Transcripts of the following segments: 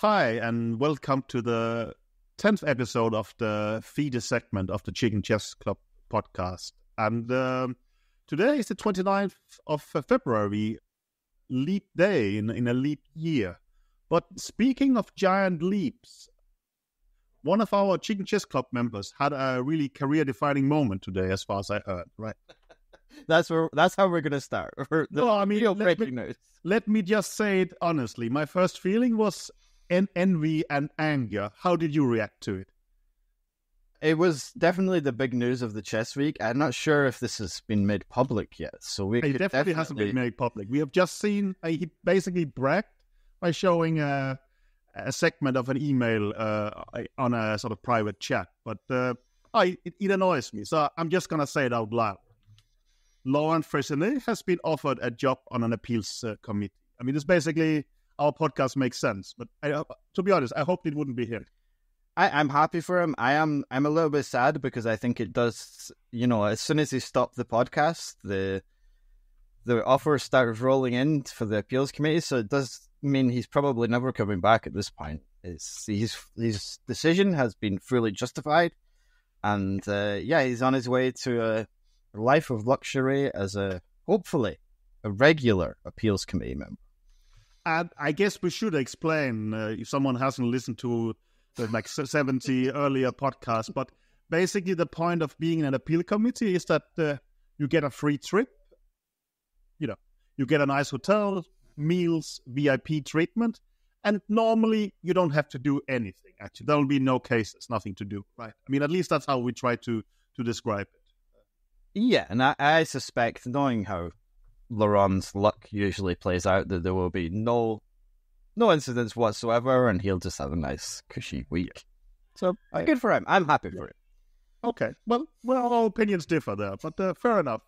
Hi, and welcome to the 10th episode of the FIDE segment of the Chicken Chess Club podcast. And um, today is the 29th of February, leap day in, in a leap year. But speaking of giant leaps, one of our Chicken Chess Club members had a really career defining moment today, as far as I heard, right? that's where that's how we're gonna start. the no, I mean, let me- news. Let me just say it honestly. My first feeling was en- envy and anger. How did you react to it? It was definitely the big news of the chess week. I'm not sure if this has been made public yet, so we It could definitely, hasn't been made public. We have just seen uh, he basically bragged by showing a, a segment of an email uh, on a sort of private chat. But uh, I, it, it annoys me, so I'm just gonna say it out loud. Laurent Fressinet has been offered a job on an appeals uh, committee. I mean, it's basically our podcast makes sense. But I, to be honest, I hoped it wouldn't be him. I, I'm happy for him. I am. I'm a little bit sad because I think it does. You know, as soon as he stopped the podcast, the the offers started rolling in for the appeals committee. So it does mean he's probably never coming back at this point. It's his his decision has been fully justified, and uh, yeah, he's on his way to a life of luxury as a hopefully a regular appeals committee member. And I guess we should explain uh, if someone hasn't listened to the like 70 earlier podcasts. But basically, the point of being in an appeal committee is that uh, you get a free trip. You know, you get a nice hotel, meals, VIP treatment, and normally you don't have to do anything. Actually, there will be no cases, nothing to do. Right? I mean, at least that's how we try to to describe it. Yeah, and I, I suspect, knowing how Laurent's luck usually plays out, that there will be no no incidents whatsoever, and he'll just have a nice cushy week. So I- good for him. I'm happy for him. Okay. Well, well, our opinions differ there, but uh, fair enough.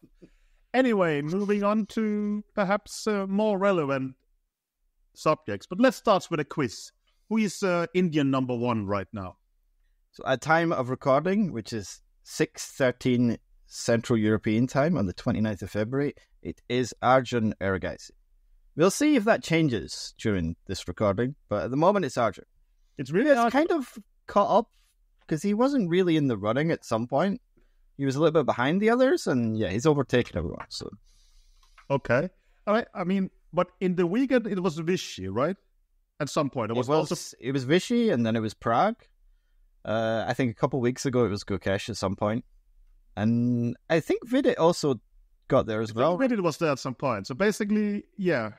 Anyway, moving on to perhaps uh, more relevant subjects. But let's start with a quiz. Who is uh, Indian number one right now? So at time of recording, which is six thirteen Central European time on the 29th of February, it is Arjun Erigaisi. We'll see if that changes during this recording, but at the moment it's Arjun. It's really It's kind of caught up because he wasn't really in the running at some point. He was a little bit behind the others, and yeah, he's overtaken everyone. So Okay. All right. I mean, but in the weekend it was Vishy, right? At some point, it it was, was also it was Vishy, and then it was Pragg. Uh, I think a couple weeks ago it was Gukesh at some point, and I think Vidit also got there as well. it was there at some point. So basically, yeah,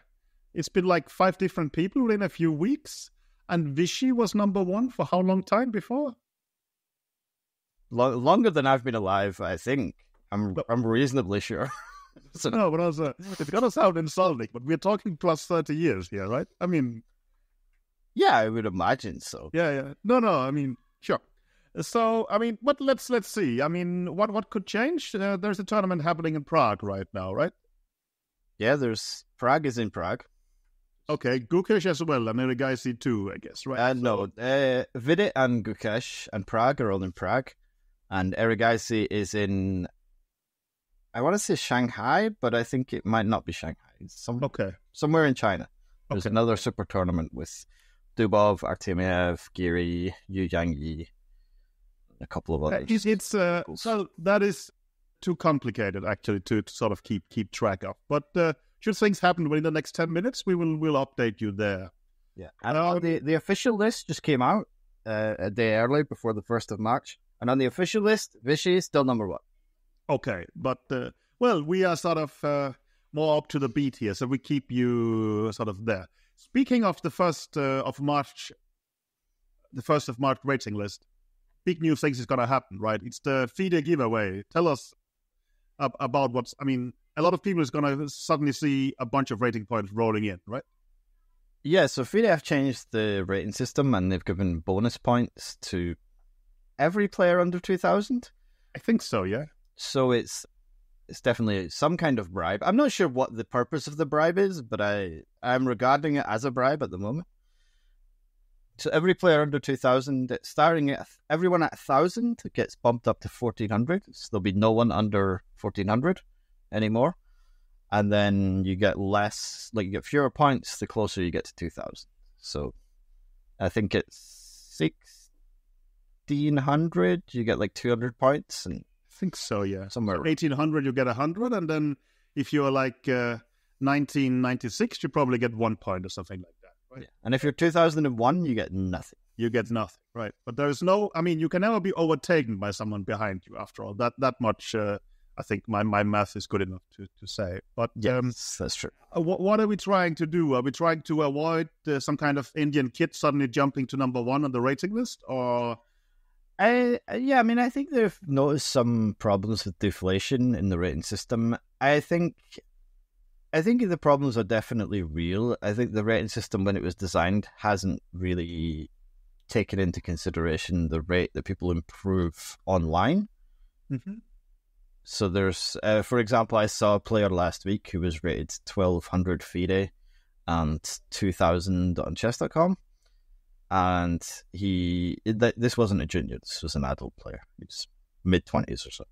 it's been like five different people within a few weeks, and Vishy was number one for how long time before? Lo- longer than I've been alive, I think. I'm But- I'm reasonably sure. so No, but also uh, it's gonna sound insulting, but we're talking plus thirty years here, right? I mean, yeah, I would imagine so. yeah, yeah. No, no. I mean, sure. So, I mean, but let's let's see. I mean, what what could change? Uh, there's a tournament happening in Prague right now, right? Yeah, there's Pragg is in Prague. Okay, Gukesh as well, and Erigaisi too, I guess, right? Uh, no, uh, Vidit and Gukesh and Pragg are all in Prague, and Erigaisi is in. I want to say Shanghai, but I think it might not be Shanghai. Some, Okay, somewhere in China. There's Okay. another super tournament with Dubov, Artemiev, Giri, Yu Yangyi, a couple of Uh, others. it's, it's uh, so that is too complicated actually to, to sort of keep keep track of. But uh, should things happen within the next ten minutes, we will will update you there. Yeah, and Um, the the official list just came out uh, a day early before the first of March, and on the official list, Vishy is still number one. Okay, but uh, well, we are sort of uh, more up to the beat here, so we keep you sort of there. Speaking of the first uh, of March, the first of March rating list, big new things is going to happen, right? It's the FIDE giveaway. Tell us ab- about what's. I mean, a lot of people is going to suddenly see a bunch of rating points rolling in, right? Yeah, so FIDE have changed the rating system, and they've given bonus points to every player under two thousand. I think so. Yeah. So it's it's definitely some kind of bribe. I'm not sure what the purpose of the bribe is, but I I'm regarding it as a bribe at the moment. So every player under two thousand, starting at everyone at thousand gets bumped up to fourteen hundred. So there'll be no one under fourteen hundred anymore, and then you get less, like you get fewer points the closer you get to two thousand. So I think it's sixteen hundred. You get like two hundred points, and I think so. Yeah, somewhere so eighteen hundred, you get hundred, and then if you're like uh, nineteen ninety six, you probably get one point or something like that. Right? Yeah. And if you're two thousand and one, you get nothing. You get nothing, right? But there's no. I mean, you can never be overtaken by someone behind you. After all, that that much. Uh, I think my, my math is good enough to, to say. But yes, um, that's true. Uh, what, what are we trying to do? Are we trying to avoid uh, some kind of Indian kid suddenly jumping to number one on the rating list, or? I yeah, I mean, I think they've noticed some problems with deflation in the rating system. I think, I think the problems are definitely real. I think the rating system, when it was designed, hasn't really taken into consideration the rate that people improve online. Mm-hmm. So there's, uh, for example, I saw a player last week who was rated 1200 FIDE and 2000 on chess.com. And he, this wasn't a junior, this was an adult player. He's mid 20s or so.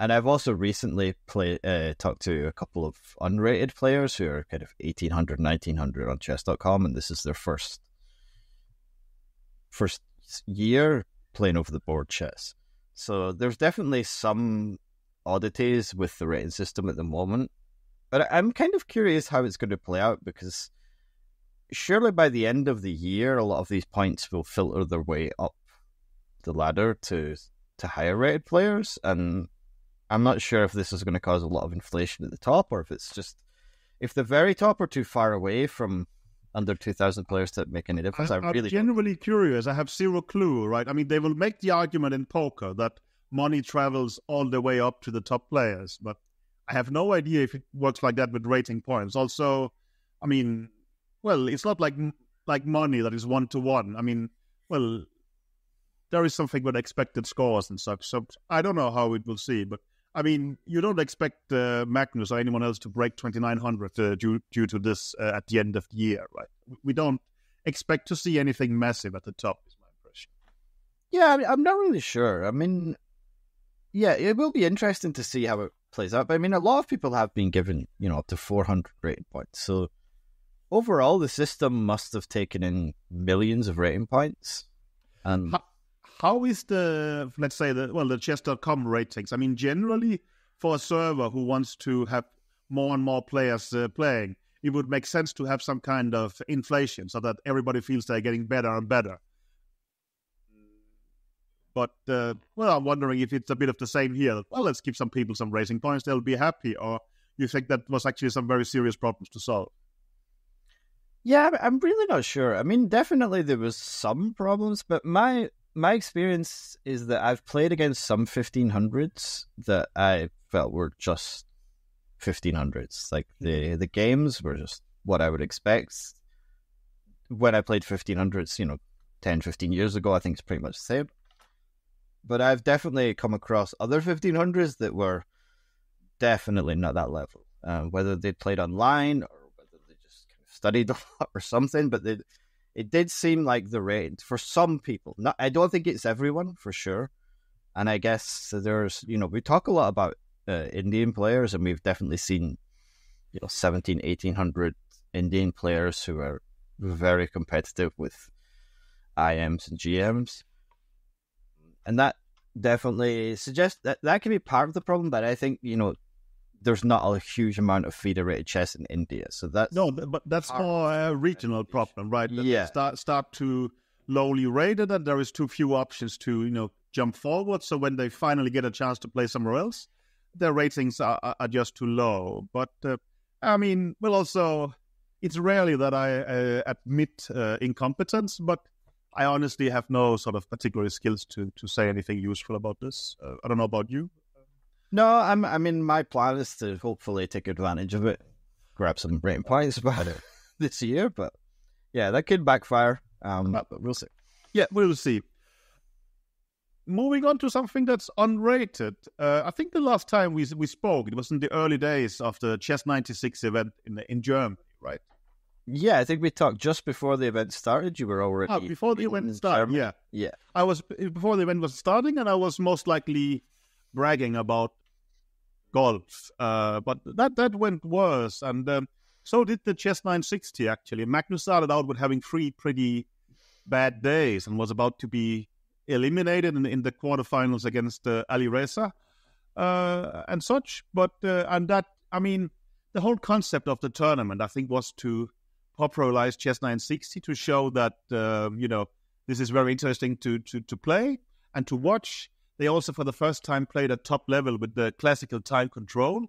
And I've also recently play, uh, talked to a couple of unrated players who are kind of 1800, 1900 on chess.com, and this is their first first year playing over the board chess. So there's definitely some oddities with the rating system at the moment. But I'm kind of curious how it's going to play out because surely by the end of the year, a lot of these points will filter their way up the ladder to to higher rated players. And I'm not sure if this is going to cause a lot of inflation at the top or if it's just if the very top are too far away from under 2,000 players to make any difference. I, am really genuinely curious. I have zero clue, right? I mean, they will make the argument in poker that money travels all the way up to the top players, but I have no idea if it works like that with rating points. Also, I mean, well, it's not like like money that is one to one. I mean, well, there is something with expected scores and such. So I don't know how it will see, but I mean, you don't expect uh, Magnus or anyone else to break 2900 uh, due due to this uh, at the end of the year, right? We don't expect to see anything massive at the top. Is my impression. Yeah, I mean, I'm not really sure. I mean, yeah, it will be interesting to see how it plays out. But I mean, a lot of people have been given, you know, up to 400 rating points. So overall, the system must have taken in millions of rating points. And how, how is the let's say the well the chess.com ratings? I mean, generally for a server who wants to have more and more players uh, playing, it would make sense to have some kind of inflation so that everybody feels they're getting better and better. But uh, well, I'm wondering if it's a bit of the same here. Well, let's give some people some racing points; they'll be happy. Or you think that was actually some very serious problems to solve? Yeah, I'm really not sure. I mean, definitely there was some problems, but my my experience is that I've played against some 1500s that I felt were just 1500s. Like the mm-hmm. the games were just what I would expect when I played 1500s, you know, 10, 15 years ago. I think it's pretty much the same. But I've definitely come across other 1500s that were definitely not that level. Uh, whether they played online or whether they just kind of studied a lot or something, but they it did seem like the rate for some people. Not, I don't think it's everyone for sure. And I guess there's, you know, we talk a lot about uh, Indian players, and we've definitely seen, you know, 17, 1800 Indian players who are very competitive with IMs and GMs. And that definitely suggests that that can be part of the problem. But I think, you know, there's not a huge amount of FIDE rated chess in India. So that's no, but that's more a regional problem, right? That yeah, start start to lowly rated, and there is too few options to you know jump forward. So when they finally get a chance to play somewhere else, their ratings are, are just too low. But uh, I mean, well, also it's rarely that I uh, admit uh, incompetence, but I honestly have no sort of particular skills to to say anything useful about this. Uh, I don't know about you. No, I'm. I mean, my plan is to hopefully take advantage of it, grab some brain points about it this year. But yeah, that could backfire. Um, but we'll see. Yeah, we'll see. Moving on to something that's unrated. Uh, I think the last time we we spoke, it was in the early days of the Chess '96 event in in Germany, right? Yeah, I think we talked just before the event started. You were already oh, before the event started. Yeah, yeah. I was before the event was starting, and I was most likely bragging about golf. Uh, but that that went worse, and um, so did the Chess 960. Actually, Magnus started out with having three pretty bad days and was about to be eliminated in, in the quarterfinals against uh, Alireza uh, and such. But uh, and that I mean, the whole concept of the tournament, I think, was to popularize chess 960 to show that uh, you know this is very interesting to to to play and to watch. They also, for the first time, played at top level with the classical time control.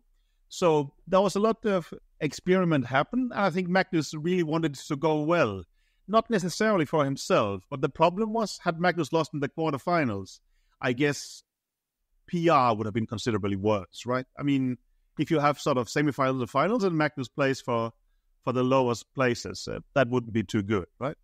So there was a lot of experiment happen. And I think Magnus really wanted to go well, not necessarily for himself, but the problem was had Magnus lost in the quarterfinals, I guess PR would have been considerably worse, right? I mean, if you have sort of semifinals and finals and Magnus plays for for the lowest places, uh, that wouldn't be too good, right?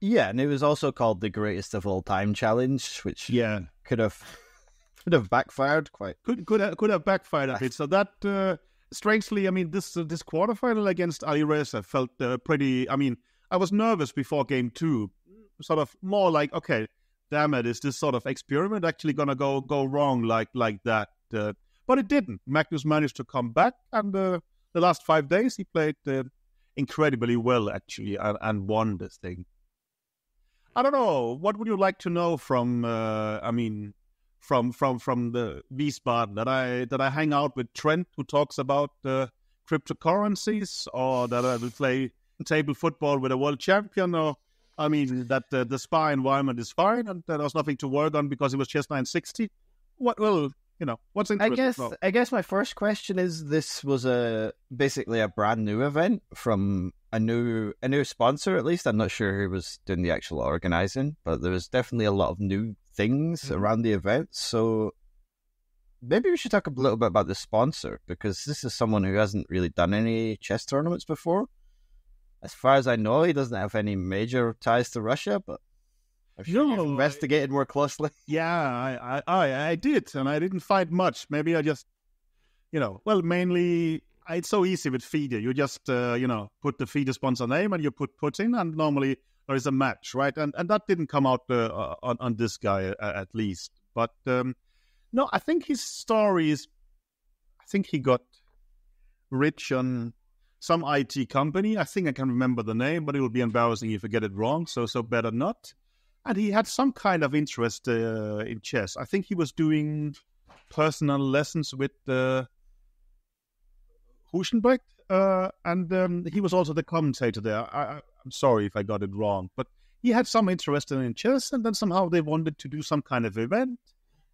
Yeah, and it was also called the greatest of all time challenge, which yeah could have could have backfired quite. Could could have, could have backfired a bit. So that uh, strangely, I mean, this uh, this quarterfinal against Alireza felt uh, pretty. I mean, I was nervous before game two, sort of more like, okay, damn it, is this sort of experiment actually gonna go go wrong like like that? Uh, but it didn't. Magnus managed to come back, and uh, the last five days he played uh, incredibly well actually, and, and won this thing. I don't know. What would you like to know from? Uh, I mean, from from from the Wiesbaden that I that I hang out with Trent, who talks about uh, cryptocurrencies, or that I will play table football with a world champion, or I mean that uh, the spa environment is fine and there was nothing to work on because it was just 960. What? will you know, what's interesting? I guess I guess my first question is: this was a basically a brand new event from a new a new sponsor. At least I'm not sure who was doing the actual organizing, but there was definitely a lot of new things mm-hmm. around the event. So maybe we should talk a little bit about the sponsor because this is someone who hasn't really done any chess tournaments before. As far as I know, he doesn't have any major ties to Russia, but I've sure investigated more closely. Yeah, I, I, I did, and I didn't find much. Maybe I just, you know, well, mainly it's so easy with FIDE. You just, uh, you know, put the FIDE sponsor name and you put Putin, and normally there is a match, right? And and that didn't come out uh, on on this guy uh, at least. But um, no, I think his story is. I think he got rich on some IT company. I think I can remember the name, but it will be embarrassing if I get it wrong. So so better not. And he had some kind of interest uh, in chess. I think he was doing personal lessons with uh, Uh, and um, he was also the commentator there. I, am sorry if I got it wrong, but he had some interest in chess, and then somehow they wanted to do some kind of event.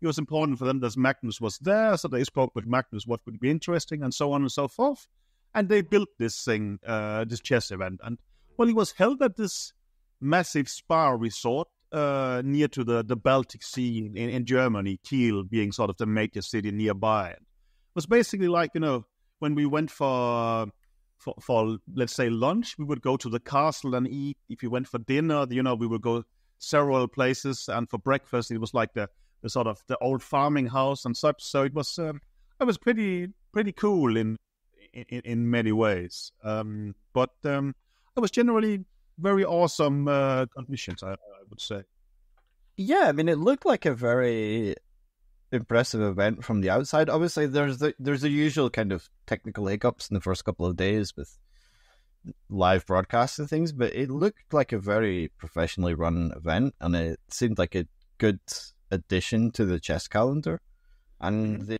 It was important for them that Magnus was there, so they spoke with Magnus what would be interesting, and so on and so forth. And they built this thing, uh, this chess event. And well, it was held at this massive spa resort uh, near to the, the Baltic Sea in, in Germany, Kiel being sort of the major city nearby. It was basically like, you know, when we went for for, for let's say lunch, we would go to the castle and eat. If you went for dinner, you know, we would go several places, and for breakfast, it was like the, the sort of the old farming house and such. So it was um, it was pretty pretty cool in in, in many ways. Um, but um, it was generally very awesome uh, conditions, I, I would say. Yeah, I mean, it looked like a very impressive event from the outside. Obviously, there's the there's the usual kind of technical hiccups in the first couple of days with live broadcasts and things, but it looked like a very professionally run event, and it seemed like a good addition to the chess calendar. And mm-hmm. the...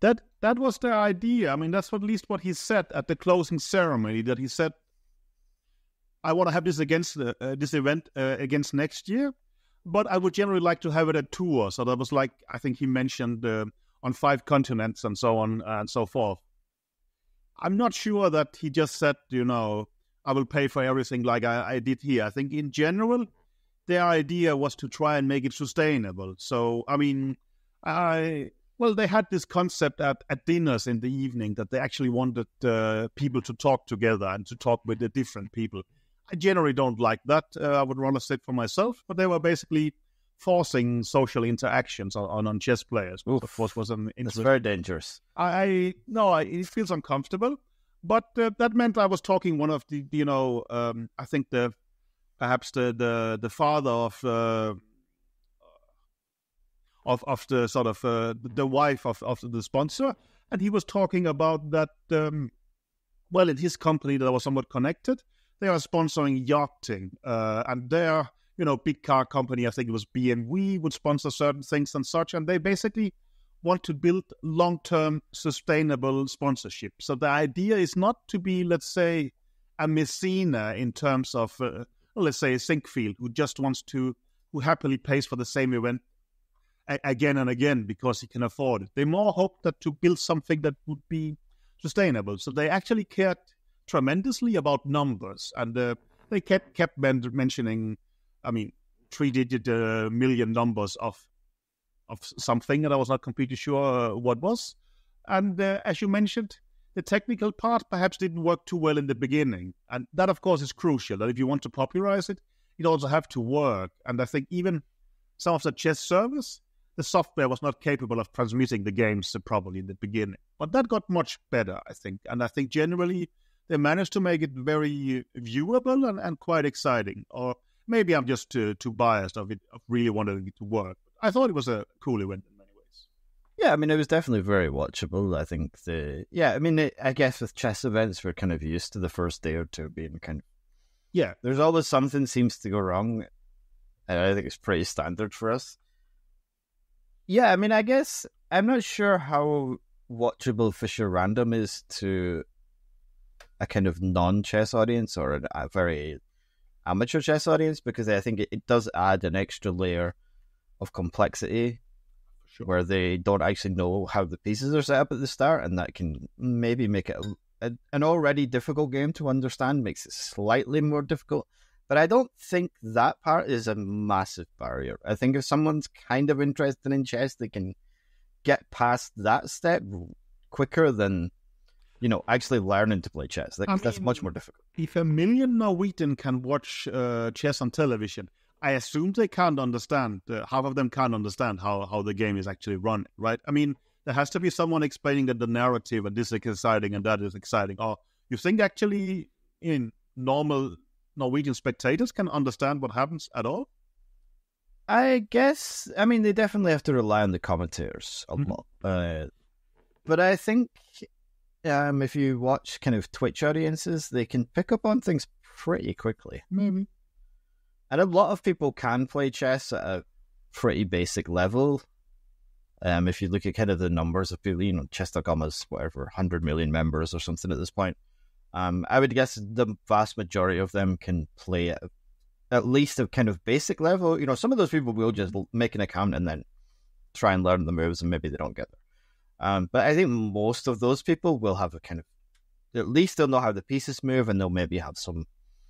that that was the idea. I mean, that's what, at least what he said at the closing ceremony. That he said, "I want to have this against uh, this event uh, against next year." But I would generally like to have it at tour. So that was like I think he mentioned uh, on five continents and so on and so forth. I'm not sure that he just said, you know, I will pay for everything like I, I did here. I think in general, their idea was to try and make it sustainable. So I mean, I well, they had this concept at, at dinners in the evening that they actually wanted uh, people to talk together and to talk with the different people. I generally don't like that. Uh, I would rather sit for myself. But they were basically forcing social interactions on, on chess players, which of course was an It's very dangerous. I, I no, I, it feels uncomfortable. But uh, that meant I was talking one of the, you know, um, I think the perhaps the the, the father of. Uh, of, of the sort of uh, the wife of, of the sponsor, and he was talking about that. Um, well, in his company, that was somewhat connected they are sponsoring yachting, uh, and their you know big car company, I think it was BMW, would sponsor certain things and such, and they basically want to build long-term sustainable sponsorship. So the idea is not to be, let's say, a messina in terms of, uh, let's say, Sinquefield, who just wants to, who happily pays for the same event a- again and again because he can afford it. They more hope that to build something that would be sustainable. So they actually cared tremendously about numbers, and uh, they kept kept men- mentioning, I mean, three-digit uh, million numbers of of something that I was not completely sure uh, what was. And uh, as you mentioned, the technical part perhaps didn't work too well in the beginning, and that of course is crucial. That if you want to popularize it, it also have to work. And I think even some of the chess servers, the software was not capable of transmitting the games properly in the beginning. But that got much better, I think. And I think generally they managed to make it very viewable and, and quite exciting. Or maybe I'm just too, too biased of it, of really wanting it to work. I thought it was a cool event in many ways. Yeah, I mean, it was definitely very watchable. I think the yeah, I mean, it, I guess with chess events, we're kind of used to the first day or two being kind of yeah. There's always something seems to go wrong, and I think it's pretty standard for us. Yeah, I mean, I guess I'm not sure how watchable Fischer Random is to a kind of non-chess audience or a very amateur chess audience because I think it, it does add an extra layer of complexity sure. where they don't actually know how the pieces are set up at the start, and that can maybe make it a, a, an already difficult game to understand, makes it slightly more difficult. But I don't think that part is a massive barrier. I think if someone's kind of interested in chess, they can get past that step quicker than you know actually learning to play chess. That, that's much more difficult. If a million Norwegian can watch uh, chess on television, I assume they can't understand. Uh, half of them can't understand how how the game is actually run, right? I mean, there has to be someone explaining that the narrative and this is exciting and that is exciting. Or you think actually in normal Norwegian spectators can understand what happens at all? I guess. I mean, they definitely have to rely on the commentators a mm-hmm. lot. Uh, but I think um, if you watch kind of Twitch audiences, they can pick up on things pretty quickly. Maybe. And a lot of people can play chess at a pretty basic level. Um, if you look at kind of the numbers of people, you know, chess.com has whatever, 100 million members or something at this point. Um, I would guess the vast majority of them can play at, at least a kind of basic level. You know, some of those people will just make an account and then try and learn the moves, and maybe they don't get there. Um, but I think most of those people will have a kind of, at least they'll know how the pieces move, and they'll maybe have some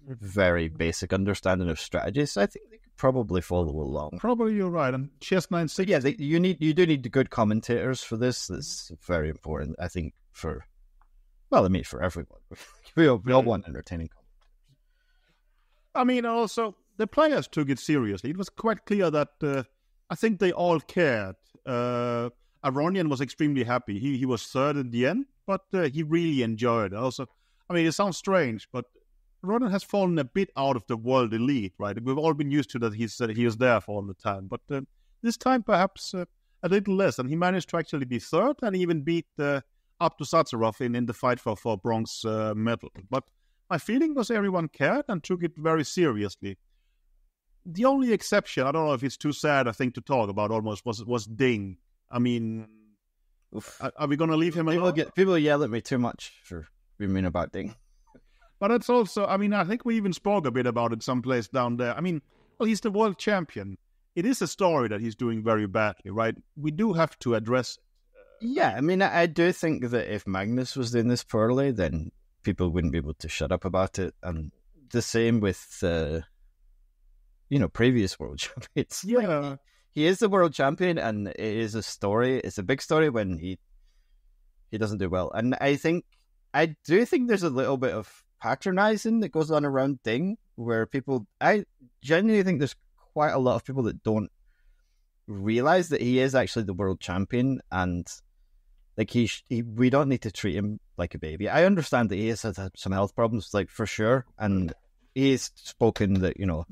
very basic understanding of strategies, I think they could probably follow along. Probably you're right. And chess nine six. Yeah, they, you need you do need good commentators for this. That's very important, I think. For well, I mean, for everyone, we all, we all want entertaining. I mean, also the players took it seriously. It was quite clear that uh, I think they all cared. Uh, Aronian was extremely happy. He he was third in the end, but uh, he really enjoyed it. Also, I mean, it sounds strange, but Ronan has fallen a bit out of the world elite, right? We've all been used to that he's uh, he is there for all the time, but uh, this time perhaps uh, a little less, and he managed to actually be third and even beat uh, Abdusattorov in, in the fight for for bronze uh, medal. But my feeling was everyone cared and took it very seriously. The only exception, I don't know if it's too sad, I think, to talk about almost was was Ding. I mean, are, are, we going to leave him people Get, people yell at me too much for being mean about Ding. But it's also, I mean, I think we even spoke a bit about it someplace down there. I mean, well, he's the world champion. It is a story that he's doing very badly, right? We do have to address it. Yeah, I mean, I do think that if Magnus was doing this poorly, then people wouldn't be able to shut up about it. And the same with, uh, you know, previous world champions. Yeah. He is the world champion, and it is a story. It's a big story when he he doesn't do well. And I think I do think there's a little bit of patronizing that goes on around Ding, where people, I genuinely think there's quite a lot of people that don't realize that he is actually the world champion and like he, he we don't need to treat him like a baby. I understand that he has had some health problems, like for sure, and he's spoken that you know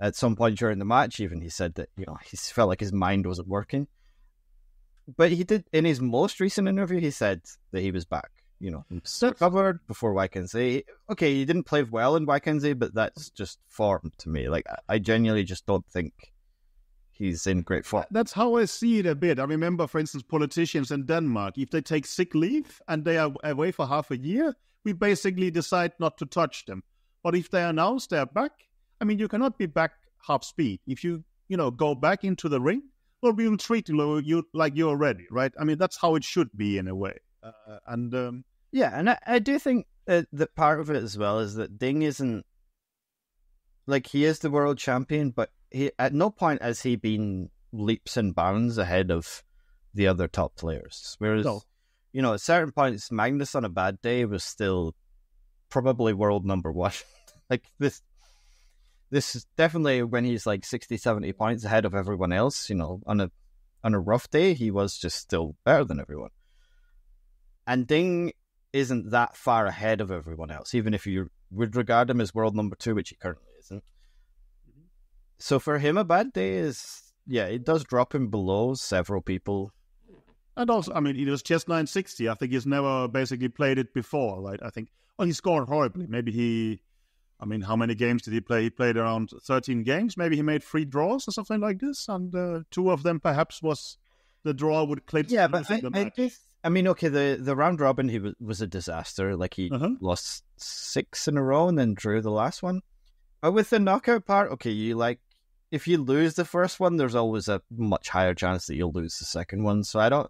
at some point during the match, even he said that you know he felt like his mind wasn't working. But he did in his most recent interview, he said that he was back you know, he's That's- recovered before Wijk aan Zee. Okay, he didn't play well in Wijk aan Zee, but that's just form to me. Like, I- I genuinely just don't think he's in great form. That's how I see it a bit. I remember, for instance, politicians in Denmark, if they take sick leave and they are away for half a year, we basically decide not to touch them. But if they announce they're back, I mean, you cannot be back half speed. If you, you know, go back into the ring, well, we will treat you, like you're ready, right? I mean, that's how it should be in a way. Uh, and um, Yeah, and I, I do think that, that part of it as well is that Ding isn't like he is the world champion, but he at no point has he been leaps and bounds ahead of the other top players. Whereas, No. you know, at certain points, Magnus on a bad day was still probably world number one. like this, this is definitely when he's like 60, 70 points ahead of everyone else. You know, on a on a rough day, he was just still better than everyone. And Ding isn't that far ahead of everyone else, even if you would regard him as world number two, which he currently isn't. So for him, a bad day is yeah, it does drop him below several people. And also, I mean, it was just 960. I think he's never basically played it before, right? I think, well, he scored horribly. Maybe he, I mean, how many games did he play? He played around 13 games. Maybe he made three draws or something like this. And uh, two of them perhaps was the draw with Clayton. Yeah, but I, I. I mean, okay, the the round robin he was, was a disaster. Like he Uh-huh. lost six in a row and then drew the last one. But with the knockout part, okay, you like if you lose the first one, there's always a much higher chance that you'll lose the second one. So I don't.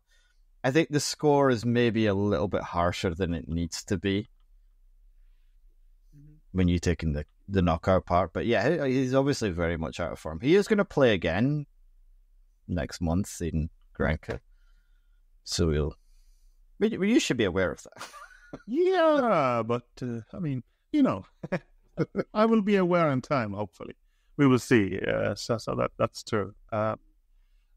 I think the score is maybe a little bit harsher than it needs to be when you take in the the knockout part. But yeah, he's obviously very much out of form. He is going to play again next month in Grenke, so we'll. We, we- you should be aware of that. Yeah, but uh, I mean, you know, I will be aware in time. Hopefully, we will see. Uh, so, so that that's true. Uh,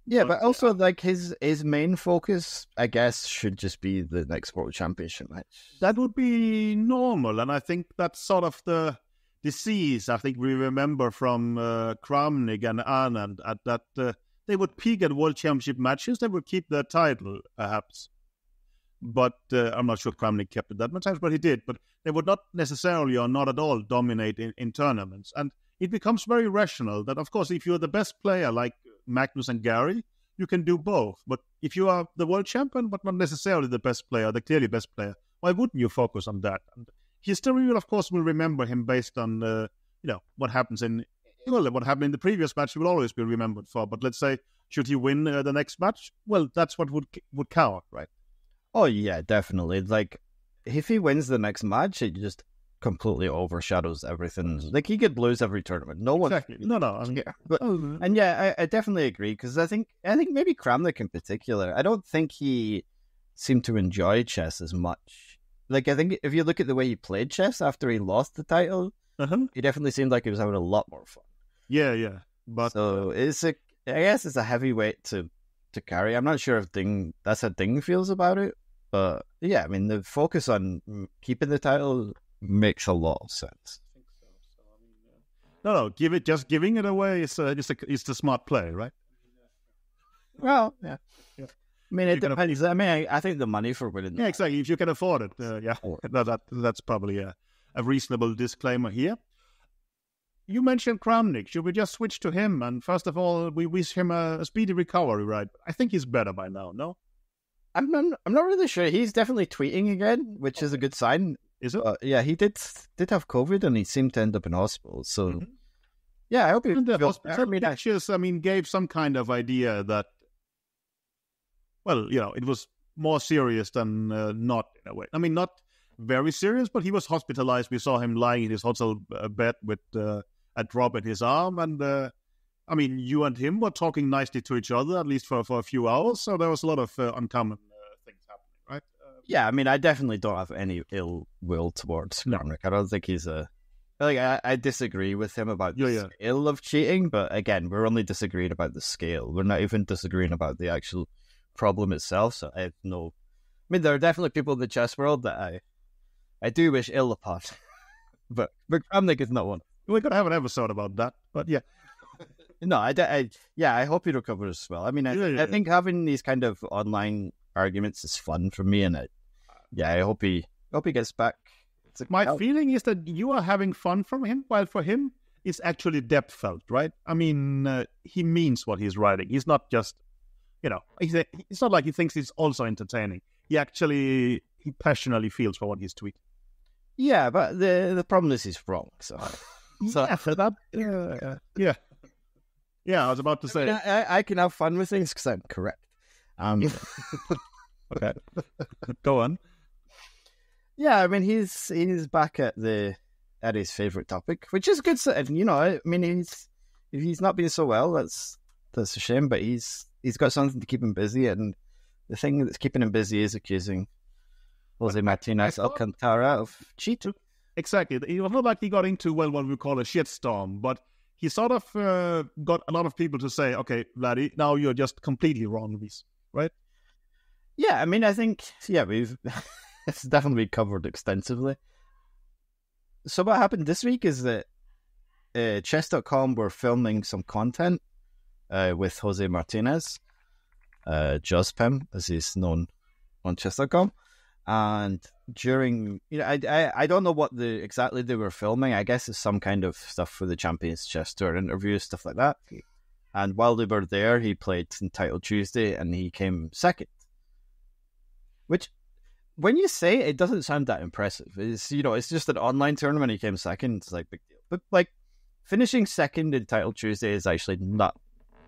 Yeah, But, also like his his main focus, I guess, should just be the next world championship match. that would be normal, and I think that's sort of the disease. I think we remember from uh, Kramnik and Anand at that uh, they would peak at world championship matches. They would keep their title, perhaps. But uh, I'm not sure Kramnik kept it that much times, but he did. But they would not necessarily or not at all dominate in, in tournaments. And it becomes very rational that, of course, if you're the best player like Magnus and Gary, you can do both. But if you are the world champion, but not necessarily the best player, the clearly best player, why wouldn't you focus on that? And history will, of course, will remember him based on, uh, you know, what happens in, well, what happened in the previous match, he will always be remembered for. But let's say, should he win uh, the next match? Well, that's what would would count, right? Oh yeah, definitely. Like if he wins the next match, it just completely overshadows everything. Like he could lose every tournament. No one. Exactly. No, no. I mean, Yeah, but oh, and yeah, I, I definitely agree because I think I think maybe Kramnik in particular. I don't think he seemed to enjoy chess as much. Like I think if you look at the way he played chess after he lost the title, uh-huh. he definitely seemed like he was having a lot more fun. Yeah, yeah. But so it's a, I guess it's a heavy weight to to carry. I'm not sure if Ding that's how Ding feels about it, but yeah, I mean the focus on keeping the title makes a lot of sense. no, no. Give it. Just giving it away is uh, just a, is the smart play, right? Well, yeah. Yeah. I mean, it gonna- depends. I mean, I, I think the money for winning. Yeah, exactly. If you can afford it, uh, yeah, Or- that, that that's probably a, a reasonable disclaimer here. You mentioned Kramnik. Should we just switch to him? And first of all, we wish him a, a speedy recovery, right? I think he's better by now. No, I'm not, I'm not really sure. He's definitely tweeting again, which is a good sign. Is it? Uh, yeah, he did did have COVID and he seemed to end up in hospital. So Mhm. yeah, I hope he the hospital. I mean, pictures, I mean, gave some kind of idea that, well, you know, it was more serious than uh, not in a way. I mean, not very serious, but he was hospitalized. We saw him lying in his hotel uh, bed with uh, a drop in his arm, and uh, I mean, you and him were talking nicely to each other at least for for a few hours. So there was a lot of uh, uncommon uh, things happening, right? Uh, yeah, I mean, I definitely don't have any ill will towards No. Kramnik. I don't think he's a. Like I, I disagree with him about Yeah, the yeah. scale of cheating, but again, we're only disagreeing about the scale. We're not even disagreeing about the actual problem itself. So I have no. I mean, there are definitely people in the chess world that I, I do wish ill upon, but but Kramnik is not one. we could have an episode about that, but yeah, No, I, I yeah, I hope he recovers as well. I mean, I, Yeah, I think having these kind of online arguments is fun for me, and I, yeah, I hope he hope he gets back. My feeling is that you are having fun from him, while for him, it's actually depth felt, right? I mean, uh, he means what he's writing. He's not just, you know, he's a, it's not like he thinks he's also entertaining. He actually he passionately feels for what he's tweeting. Yeah, but the the problem is he's wrong. So, so yeah, for that, yeah, yeah, yeah. I was about to say, I, mean, I, I, can have fun with things because I'm correct. Um, okay, go on. Yeah, I mean he's he's back at the at his favorite topic, which is good. And you know, I mean he's if he's not been so well, that's that's a shame. But he's he's got something to keep him busy, and the thing that's keeping him busy is accusing Jose Martinez Alcantara of cheating. Exactly. It was not like he got into well what we call a shitstorm, but he sort of uh, got a lot of people to say, "Okay, Vladdy, now you're just completely wrong, this, right?" Yeah, I mean, I think yeah, we've it's definitely covered extensively. So what happened this week is that uh, Chess.com were filming some content uh, with Jose Martinez, uh, as he's known on Chess.com. And during, you know, I, I, I don't know what the exactly they were filming. I guess it's some kind of stuff for the Champions Chess Tour interviews, stuff like that. And while they were there, he played in Titled Tuesday and he came second. Which when you say it, it doesn't sound that impressive. It's you know, it's just an online tournament. He came second. It's like big deal. But like finishing second in Title Tuesday is actually not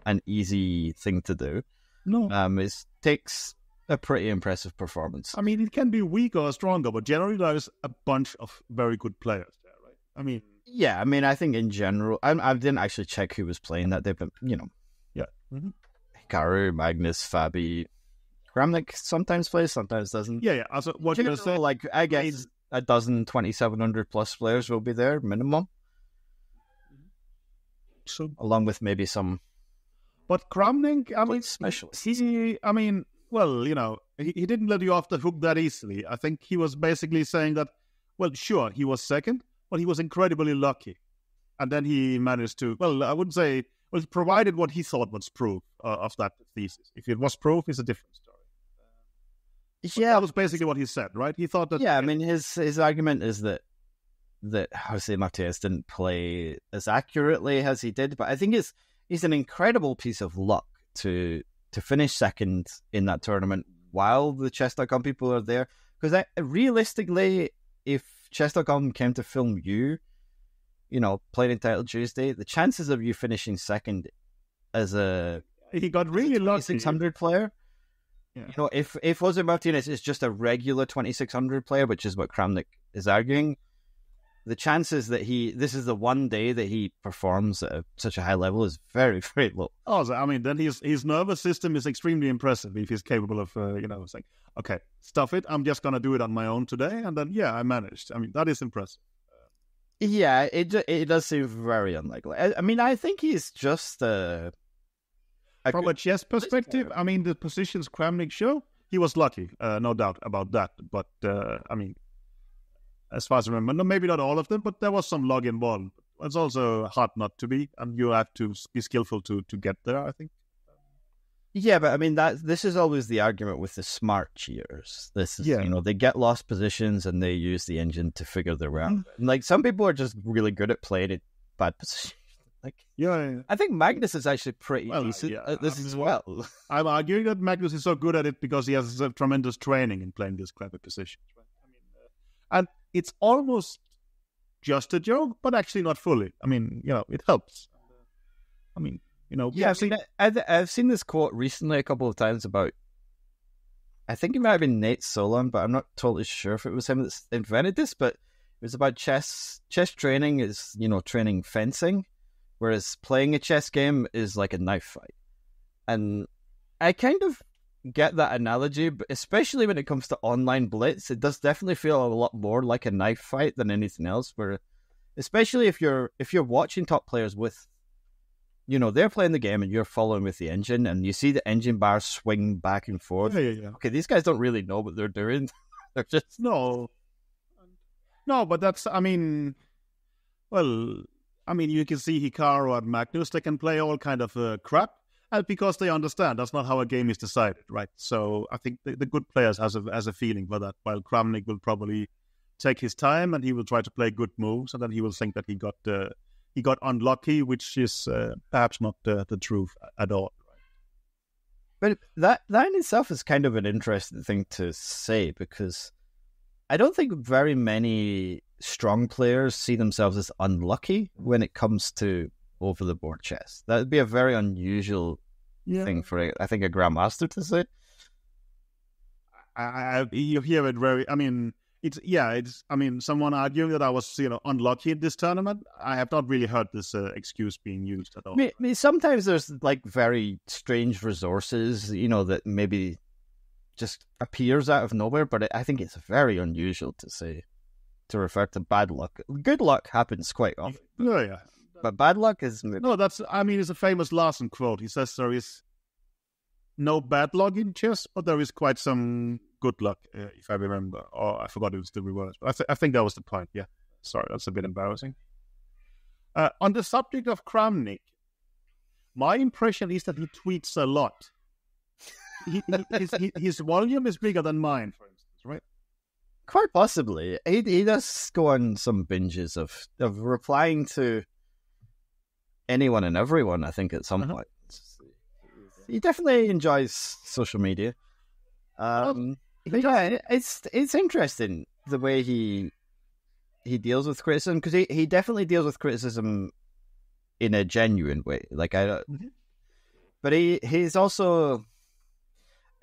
an easy thing to do. No, um, it takes a pretty impressive performance. I mean, it can be weaker or stronger, but generally there's a bunch of very good players there, right? I mean, yeah, I mean, I think in general, I, I didn't actually check who was playing that day, but you know, yeah, mm-hmm. Hikaru, Magnus, Fabi, Kramnik sometimes plays, sometimes doesn't. Yeah, yeah. Also, what you say? Like, I guess a dozen 2,700 plus players will be there minimum. So, along with maybe some. But Kramnik, I mean, specialist. He, I mean, well, you know, he, he didn't let you off the hook that easily. I think he was basically saying that, well, sure, he was second, but he was incredibly lucky. And then he managed to, well, I wouldn't say, well, provided what he thought was proof uh, of that thesis. If it was proof, it's a different story. Yeah, that was basically what he said, right? He thought that. Yeah, I mean, his his argument is that that Jose Martinez didn't play as accurately as he did, but I think it's he's an incredible piece of luck to to finish second in that tournament while the Chess.com people are there. Because realistically, if Chess.com came to film you, you know, playing in Titled Tuesday, the chances of you finishing second as a he got really lucky six hundred player yeah. You know, if if Jose Martinez is just a regular 2600 player, which is what Kramnik is arguing, the chances that he this is the one day that he performs at a, such a high level is very very low. Oh, I mean, then his his nervous system is extremely impressive if he's capable of uh, you know saying, okay, stuff it, I'm just gonna do it on my own today, and then yeah, I managed. I mean, that is impressive. Yeah, it it does seem very unlikely. I, I mean, I think he's just uh, from a chess perspective, I mean, the positions Kramnik show, he was lucky, uh, no doubt about that. But uh, I mean, as far as I remember, no, maybe not all of them, but there was some luck involved. It's also hard not to be, and you have to be skillful to to get there. I think. Yeah, but I mean that this is always the argument with the smart cheaters. This is yeah. you know they get lost positions and they use the engine to figure their way out. Mm. Like some people are just really good at playing it bad positions. Like, I think Magnus is actually pretty well, decent yeah, at this I mean, as well. I'm arguing that Magnus is so good at it because he has tremendous training in playing these clever positions. Right? I mean, uh, and it's almost just a joke, but actually not fully. I mean, you know, it helps. I mean, you know, yeah, I've seen, I've, I've seen this quote recently a couple of times about. I think it might have been Nate Solon, but I'm not totally sure if it was him that invented this. But it was about chess. Chess training is, you know, training fencing whereas playing a chess game is like a knife fight. And I kind of get that analogy, but especially when it comes to online blitz, it does definitely feel a lot more like a knife fight than anything else. Where, especially if you're if you're watching top players with, you know, they're playing the game and you're following with the engine, and you see the engine bar swing back and forth. Yeah, yeah, yeah. Okay, these guys don't really know what they're doing. they're just no, no. But that's I mean, well, I mean, you can see Hikaru and Magnus, they can play all kind of uh, crap. and because they understand that's not how a game is decided, right? So I think the, the good players has a has a feeling for that, while Kramnik will probably take his time and he will try to play good moves, and then he will think that he got uh, he got unlucky, which is uh, perhaps not the, the truth at all. But that that in itself is kind of an interesting thing to say because I don't think very many strong players see themselves as unlucky when it comes to over the board chess. That would be a very unusual yeah. thing for a, I think a grandmaster to say. I, I, you hear it very. I mean, it's yeah, it's. I mean, someone arguing that I was you know unlucky in this tournament. I have not really heard this uh, excuse being used at all. I mean, sometimes there's like very strange resources, you know, that maybe just appears out of nowhere. But I think it's very unusual to say to refer to bad luck. Good luck happens quite often. Oh yeah, but bad luck is no. That's I mean, it's a famous Larsen quote. He says there is no bad luck in chess, but there is quite some good luck, uh, if I remember. Or I forgot it was the reverse. But I, th- I think that was the point. Yeah. Sorry, that's a bit embarrassing. Uh, on the subject of Kramnik, my impression is that he tweets a lot. He, he, his, his volume is bigger than mine, for instance, right? Quite possibly. He, he does go on some binges of, of replying to anyone and everyone, I think, at some uh-huh. point. He definitely enjoys social media. Um, but yeah, it's it's interesting the way he he deals with criticism because he, he definitely deals with criticism in a genuine way. Like I, mm-hmm. but he he's also.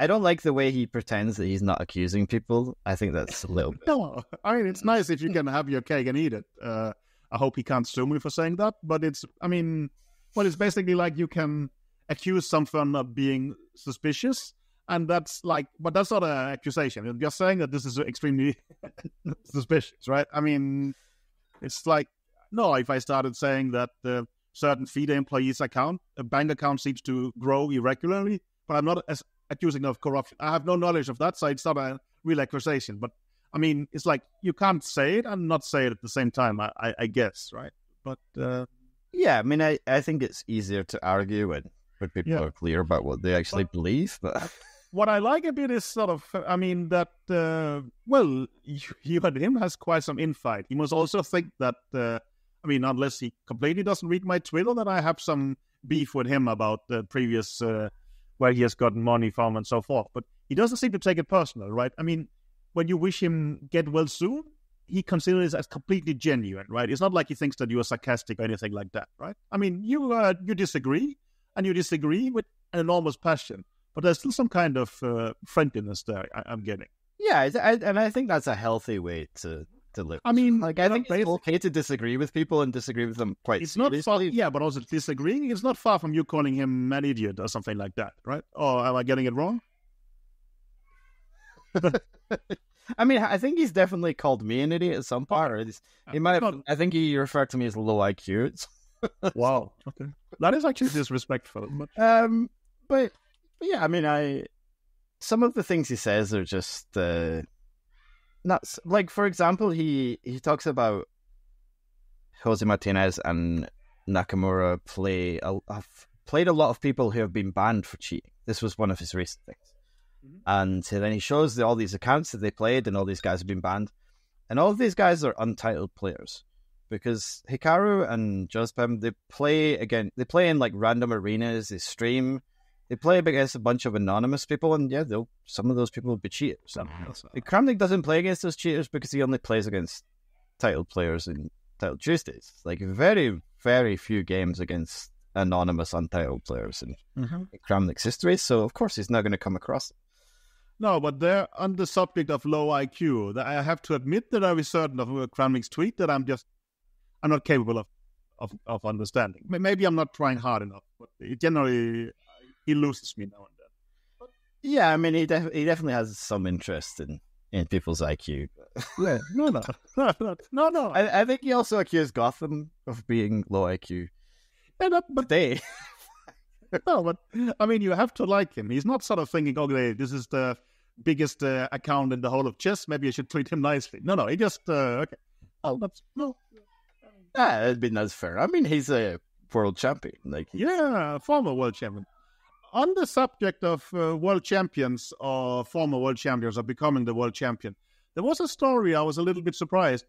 I don't like the way he pretends that he's not accusing people. I think that's a little bit. No, I mean it's nice if you can have your cake and eat it. Uh, I hope he can't sue me for saying that, but it's. I mean, well, it's basically like you can accuse someone of being suspicious, and that's like, but that's not an accusation. You're just saying that this is extremely suspicious, right? I mean, it's like, no, if I started saying that the certain FIDE employee's account, a bank account seems to grow irregularly, but I'm not as accusing of corruption. I have no knowledge of that, so it's not a real accusation. But I mean, it's like you can't say it and not say it at the same time. I, I, I guess, right? But uh, yeah, I mean, I, I think it's easier to argue when, when people yeah. are clear about what they actually but, believe. But what I like a bit is sort of, I mean, that, uh, well, you, and him has quite some infight. He must also think that, uh, I mean, unless he completely doesn't read my Twitter, that I have some beef with him about the previous, uh, where he has gotten money from and so forth. But he doesn't seem to take it personal, right? I mean, when you wish him get well soon, he considers it as completely genuine, right? It's not like he thinks that you are sarcastic or anything like that, right? I mean, you uh, you disagree, and you disagree with an enormous passion but there's still some kind of uh, friendliness there. I, am getting. Yeah, I, and I think that's a healthy way to to live. I mean, like I think it's okay to disagree with people and disagree with them quite. It's seriously. not far, yeah, but also disagreeing. It's not far from you calling him an idiot or something like that, right? Or am I getting it wrong? I mean, I think he's definitely called me an idiot at some point. Or he might have, not... I think he referred to me as low IQ. wow. Okay. That is actually disrespectful. But... Um, but but yeah, I mean, I some of the things he says are just uh, nuts. Like, for example, he he talks about Jose Martinez and Nakamura play a, have played a lot of people who have been banned for cheating. This was one of his recent things. Mm-hmm. And then he shows the, all these accounts that they played, and all these guys have been banned. And all of these guys are untitled players because Hikaru and Jospem they play again. They play in like random arenas. They stream they play against a bunch of anonymous people, and yeah, they'll, some of those people will be cheaters. Mm-hmm. Kramnik doesn't play against those cheaters because he only plays against titled players in Titled Tuesdays. Like very, very few games against anonymous, untitled players in, mm-hmm. Kramnik's history. So of course he's not going to come across it. No, but there, on the subject of low IQ, I have to admit that I was certain of Kramnik's tweet that I'm just, I'm not capable of, of, of understanding. Maybe I'm not trying hard enough, but generally he loses me now and then. But... Yeah, I mean, he def- he definitely has some interest in in people's IQ. yeah, no, no, no, no, no. I, I think he also accused Gotham of being low IQ. Yeah, that, but they. no, but I mean, you have to like him. He's not sort of thinking, "Okay, this is the biggest uh, account in the whole of chess. Maybe I should treat him nicely." No, no, he just uh, okay. Oh, that's no. Yeah, I mean that's fair. I mean, he's a world champion. Like, yeah, former world champion. On the subject of uh, world champions or former world champions or becoming the world champion, there was a story I was a little bit surprised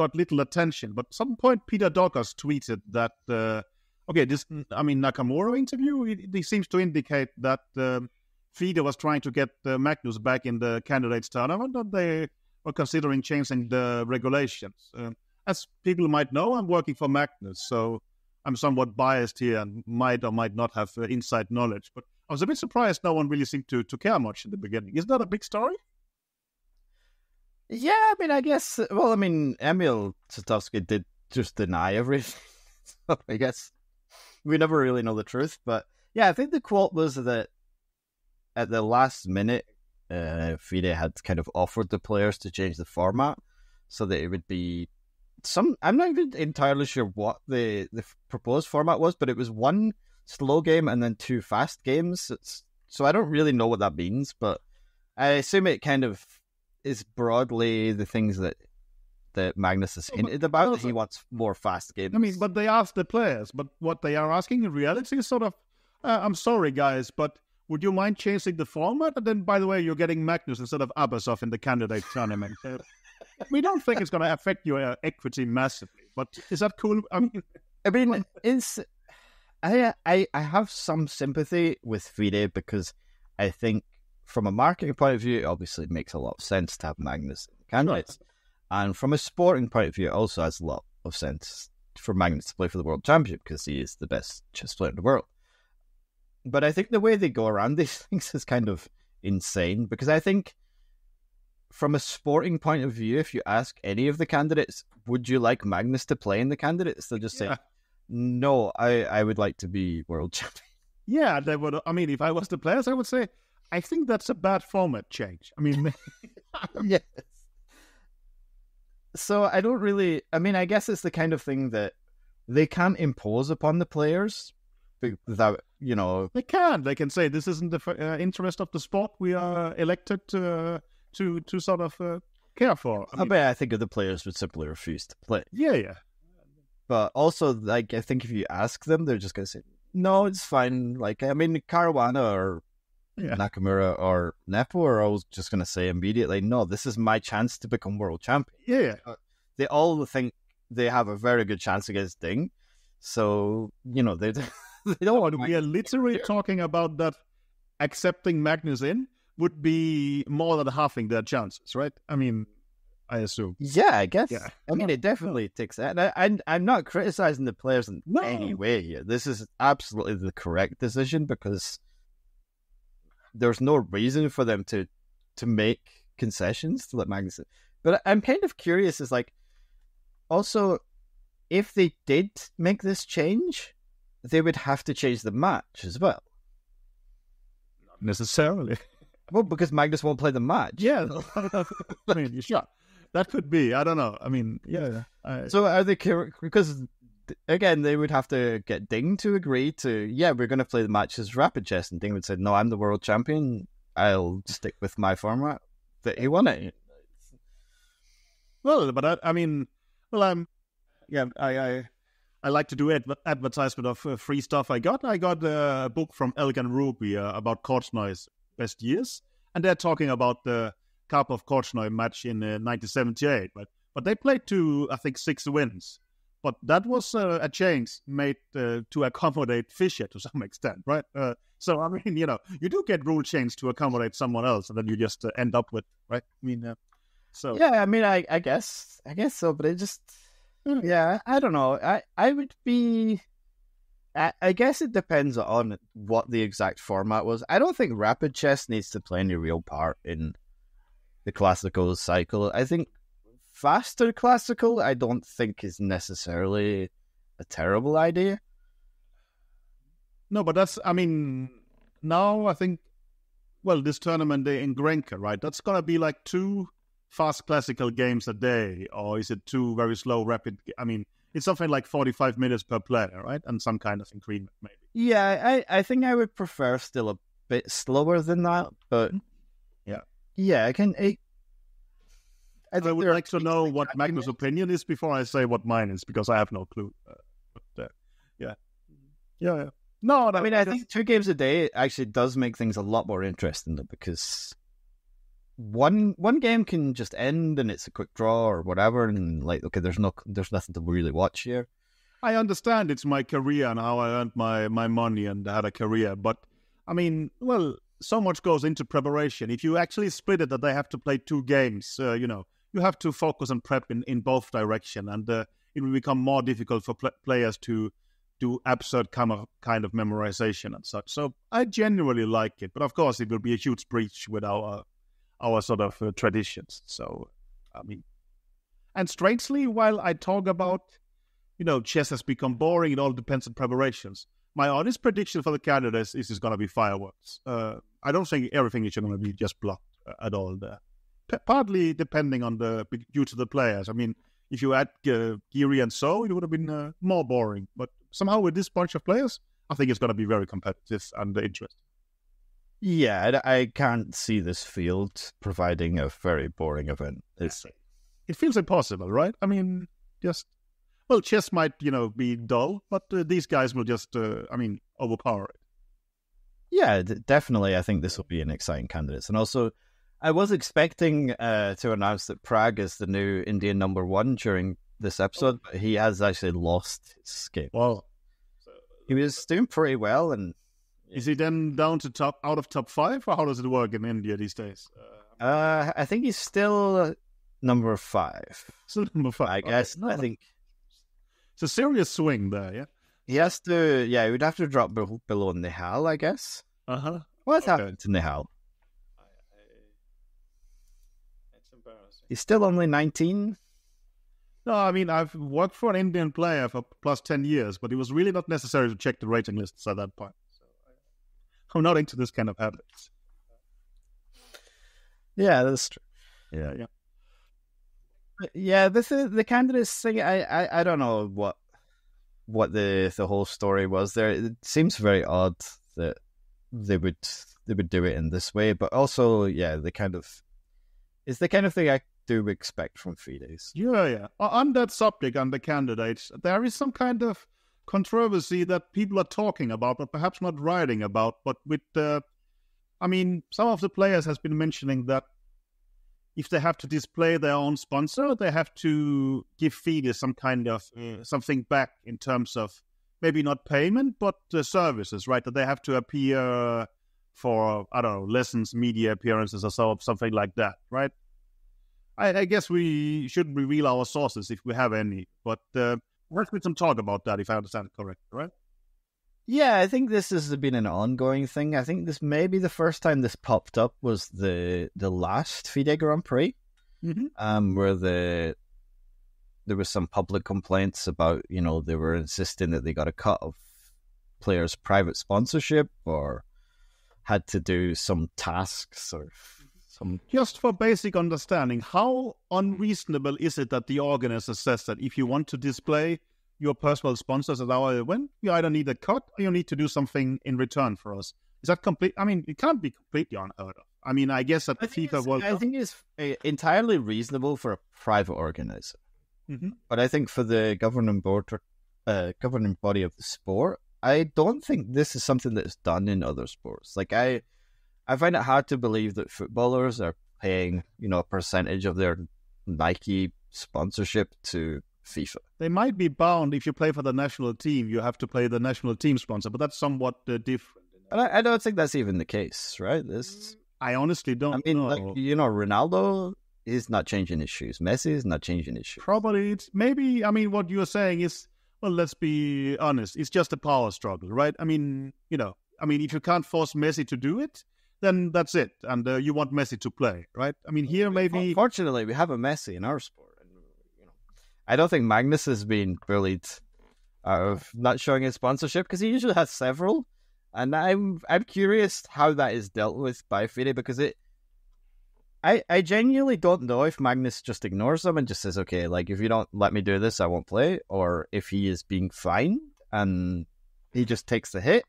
got little attention. But at some point, Peter Doggers tweeted that, uh, okay, this, I mean, Nakamura interview, he, he seems to indicate that um, FIDE was trying to get uh, Magnus back in the candidates tournament, and they were considering changing the regulations. Uh, as people might know, I'm working for Magnus, so I'm somewhat biased here and might or might not have uh, inside knowledge. But I was a bit surprised no one really seemed to, to care much in the beginning. Isn't that a big story? Yeah, I mean, I guess. Well, I mean, Emil Sutovsky did just deny everything. so I guess we never really know the truth. But yeah, I think the quote was that at the last minute, uh, FIDE had kind of offered the players to change the format so that it would be some. I'm not even entirely sure what the the proposed format was, but it was one slow game and then two fast games. It's, so I don't really know what that means, but I assume it kind of is broadly the things that that Magnus is hinted about. That he wants more fast games. I mean, but they ask the players, but what they are asking in reality is sort of, uh, I'm sorry, guys, but would you mind changing the format? And then, by the way, you're getting Magnus instead of Abbasov in the candidate tournament. We don't think it's going to affect your uh, equity massively, but is that cool? I mean, I mean, it's I I I have some sympathy with FIDE because I think from a marketing point of view, it obviously makes a lot of sense to have Magnus candidates. And from a sporting point of view, it also has a lot of sense for Magnus to play for the world championship because he is the best chess player in the world. But I think the way they go around these things is kind of insane because I think from a sporting point of view, if you ask any of the candidates, would you like Magnus to play in the candidates? They'll just yeah. say, no, I, I would like to be world champion. Yeah, they would. I mean, if I was the players, I would say, I think that's a bad format change. I mean, yes. So I don't really. I mean, I guess it's the kind of thing that they can't impose upon the players without, you know. They can. They can say this isn't the uh, interest of the sport. We are elected to to to sort of uh, care for. I, mean, I, I think the players would simply refuse to play. Yeah, yeah. But also, like, I think if you ask them, they're just gonna say, "No, it's fine." Like, I mean, Caruana or yeah. Nakamura or Nepo are all just going to say immediately, no, this is my chance to become world champion. Yeah. Uh, they all think they have a very good chance against Ding. So, you know, they, they don't want to. We are literally talking about that accepting Magnus in would be more than halving their chances, right? I mean, I assume. Yeah, I guess. Yeah. I mean, it definitely takes that. And I, am not criticizing the players in no. any way here. This is absolutely the correct decision because there's no reason for them to to make concessions to let Magnus. But I'm kind of curious. Is like also if they did make this change, they would have to change the match as well. Not necessarily. Well, because Magnus won't play the match. Yeah, I mean, sure, that could be. I don't know. I mean, yeah. I... So are they because again, they would have to get Ding to agree to, yeah, we're going to play the matches rapid chess. And Ding would say, no, I'm the world champion. I'll stick with my format. That he won it. Well, but I, I mean, well, I'm, yeah, I, I, I like to do adver- advertisement of uh, free stuff I got. I got a book from Elk and Ruby uh, about Korchnoi best years, and they're talking about the Karpov Korchnoi match in uh, 1978. But but they played to I think six wins, but that was uh, a change made uh, to accommodate Fischer to some extent, right? Uh, so I mean, you know, you do get rule change to accommodate someone else, and then you just uh, end up with, right? I mean, uh, so yeah, I mean, I, I guess, I guess so, but it just, hmm. yeah, I don't know. I, I would be, I, I guess it depends on what the exact format was. I don't think rapid chess needs to play any real part in the classical cycle. I think faster classical, I don't think is necessarily a terrible idea. No, but that's, I mean, now I think, well, this tournament day in Grenke, right? That's going to be like two fast classical games a day, or is it two very slow rapid? I mean, it's something like 45 minutes per player, right? And some kind of increment, maybe. Yeah, I, I think I would prefer still a bit slower than that, but yeah. Yeah, I can. It, I, I would like to know what Magnus' opinion is before I say what mine is because I have no clue. Uh, but uh, yeah, yeah, yeah. No, I mean, I think two games a day actually does make things a lot more interesting though, because one one game can just end and it's a quick draw or whatever, and like, okay, there's no, there's nothing to really watch here. I understand it's my career and how I earned my my money and had a career, but I mean, well, so much goes into preparation. If you actually split it, that they have to play two games, uh, you know, you have to focus on prep in, in both direction, and uh, it will become more difficult for pl- players to do absurd kind of kind of memorization and such. So I genuinely like it, but of course it will be a huge breach with our our sort of uh, traditions. So I mean, and strangely, while I talk about you know chess has become boring, it all depends on preparations. My honest prediction for the candidates is it's going to be fireworks. Uh, I don't think everything is going to be just blocked uh, at all there. P- partly depending on the due to the players. I mean, if you add uh, Giri and so, it would have been uh, more boring. But somehow with this bunch of players, I think it's going to be very competitive and interesting. Yeah, I, can't see this field providing a very boring event. It's, it feels impossible, right? I mean, just well, chess might you know be dull, but uh, these guys will just, uh, I mean, overpower it. Yeah, d- definitely. I think this will be an exciting candidate, and also. I was expecting uh, to announce that Pragg is the new Indian number one during this episode, but he has actually lost his game. Well, he was doing pretty well, and is he then down to top out of top five, or how does it work in India these days? Uh, I think he's still number five. Still number five, I guess. Okay. I think it's a serious swing there. Yeah, he has to. Yeah, he would have to drop below Nihal, I guess. Uh huh. What's okay. happened to Nihal? He's still only 19. No, I mean, I've worked for an Indian player for plus 10 years, but it was really not necessary to check the rating lists at that point. I'm not into this kind of habits. Yeah, that's true. Yeah, yeah. Yeah, this is the candidates thing. I, I, I don't know what what the the whole story was there. It seems very odd that they would they would do it in this way, but also, yeah, the kind of it's the kind of thing I do expect from FIDEs. Yeah, yeah. On that subject, on the candidates, there is some kind of controversy that people are talking about, but perhaps not writing about. But with the, I mean, some of the players has been mentioning that if they have to display their own sponsor, they have to give FIDE some kind of uh, something back in terms of maybe not payment, but uh, services, right? That they have to appear for I don't know lessons, media appearances, or so something like that, right? I, I guess we shouldn't reveal our sources if we have any, but uh, let's get some talk about that if I understand it correctly, right? Yeah, I think this has been an ongoing thing. I think this may be the first time this popped up was the the last FIDE Grand Prix, mm-hmm. um, where the there was some public complaints about you know they were insisting that they got a cut of players' private sponsorship or had to do some tasks or some. Just for basic understanding, how unreasonable is it that the organizer says that if you want to display your personal sponsors at our event, you either need a cut or you need to do something in return for us? Is that complete? I mean, it can't be completely unheard of. I mean, I guess at the FIFA World I think it's uh, entirely reasonable for a private organizer. Mm-hmm. But I think for the governing board, uh, governing body of the sport, I don't think this is something that's done in other sports. Like I, I find it hard to believe that footballers are paying, you know, a percentage of their Nike sponsorship to FIFA. They might be bound if you play for the national team. You have to play the national team sponsor, but that's somewhat uh, different. I, I, don't think that's even the case, right? This, I honestly don't. I mean, know. like you know, Ronaldo is not changing his shoes. Messi is not changing his shoes. Probably, it's maybe. I mean, what you're saying is well, let's be honest. It's just a power struggle, right? I mean, you know, I mean, if you can't force Messi to do it, then that's it. And uh, you want Messi to play, right? I mean, here maybe. Fortunately, we have a Messi in our sport. And, you know, I don't think Magnus has been bullied out of not showing his sponsorship because he usually has several. And I'm I'm curious how that is dealt with by FIDE because it I, I genuinely don't know if Magnus just ignores them and just says, okay, like if you don't let me do this, I won't play, or if he is being fined and he just takes the hit,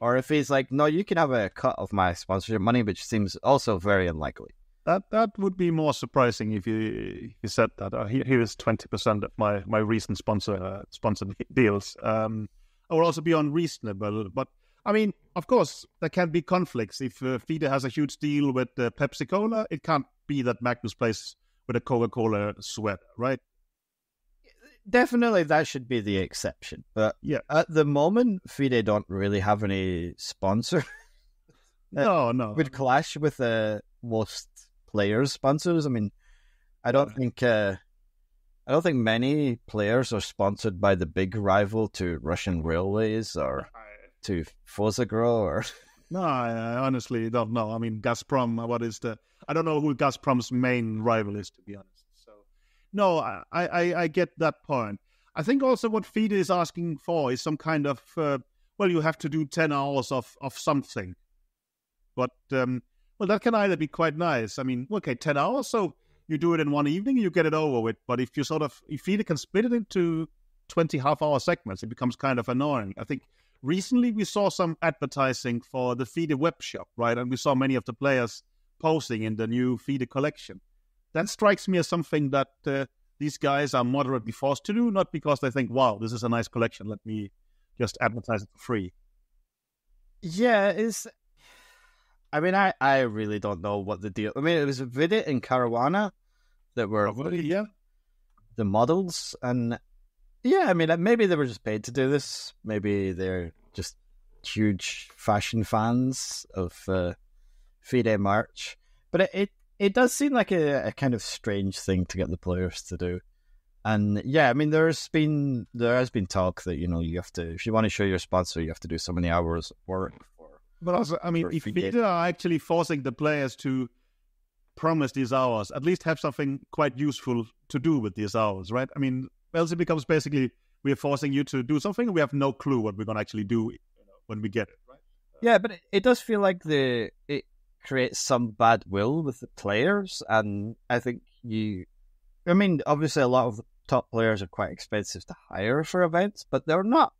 or if he's like, no, you can have a cut of my sponsorship money, which seems also very unlikely. That that would be more surprising if you he said that. Uh, here is twenty percent of my my recent sponsor uh, sponsored deals. Um, would also be unreasonable. But I mean, of course, there can be conflicts. If uh, has a huge deal with uh, Pepsi Cola, it can't be that Magnus plays with a Coca Cola sweater, right? Definitely, that should be the exception. But Yeah. at the moment, FIDE don't really have any sponsor. No, no. would clash with uh, most players' sponsors. I mean, I don't think uh, I don't think many players are sponsored by the big rival to Russian Railways or to PhosAgro or No, I, I honestly don't know. I mean, Gazprom. What is the? I don't know who Gazprom's main rival is, to be honest. No, I, I, I get that point. I think also what FIDE is asking for is some kind of uh, well, you have to do ten hours of of something, but um, well, that can either be quite nice. I mean, okay, ten hours, so you do it in one evening, you get it over with. But if you sort of if FIDE can split it into twenty half-hour segments, it becomes kind of annoying. I think recently we saw some advertising for the FIDE web shop, right? And we saw many of the players posting in the new FIDE collection. That strikes me as something that uh, these guys are moderately forced to do, not because they think, wow, this is a nice collection, let me just advertise it for free. yeah, it's. I mean, I, I really don't know what the deal. I mean, it was a Vidit and Caruana that were yeah. the models, and yeah, I mean, maybe they were just paid to do this. Maybe they're just huge fashion fans of uh, FIDE March, but it, it it does seem like a, a kind of strange thing to get the players to do. And yeah, I mean, there's been there has been talk that you know you have to if you want to show your sponsor, you have to do so many hours of work for. But also, I mean, if FIDE. FIDE are actually forcing the players to promise these hours, at least have something quite useful to do with these hours, right? I mean, else it becomes basically we're forcing you to do something, we have no clue what we're going to actually do when we get it, right? Yeah, but it, it does feel like the it creates some bad will with the players, and I think you. I mean, obviously, a lot of the top players are quite expensive to hire for events, but they're not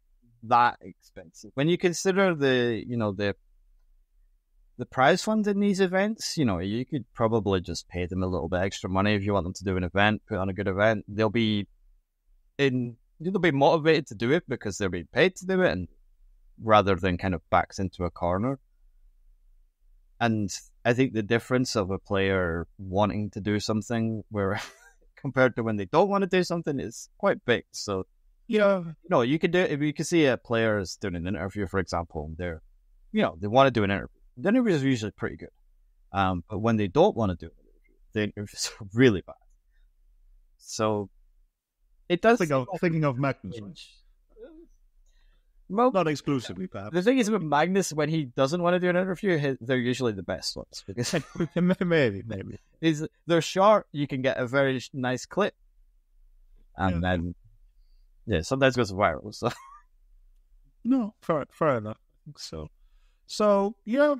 that expensive when you consider the you know the the prize fund in these events. You know, you could probably just pay them a little bit extra money if you want them to do an event, put on a good event. They'll be in. They'll be motivated to do it because they're being paid to do it, and rather than kind of backs into a corner. And I think the difference of a player wanting to do something where compared to when they don't want to do something is quite big. So Yeah, you know, you could do if you could see a player is doing an interview, for example, and they're you know, they want to do an interview. The interview is usually pretty good. Um, but when they don't want to do an interview, the interviews are really bad. So it does thinking of, thinking of Magnus. Well, not exclusively, perhaps. the thing is with Magnus, when he doesn't want to do an interview, he- they're usually the best ones because maybe, maybe. is they're short. You can get a very nice clip, and Yeah. then yeah, sometimes it goes viral. So No, fair, fair enough. So. So yeah,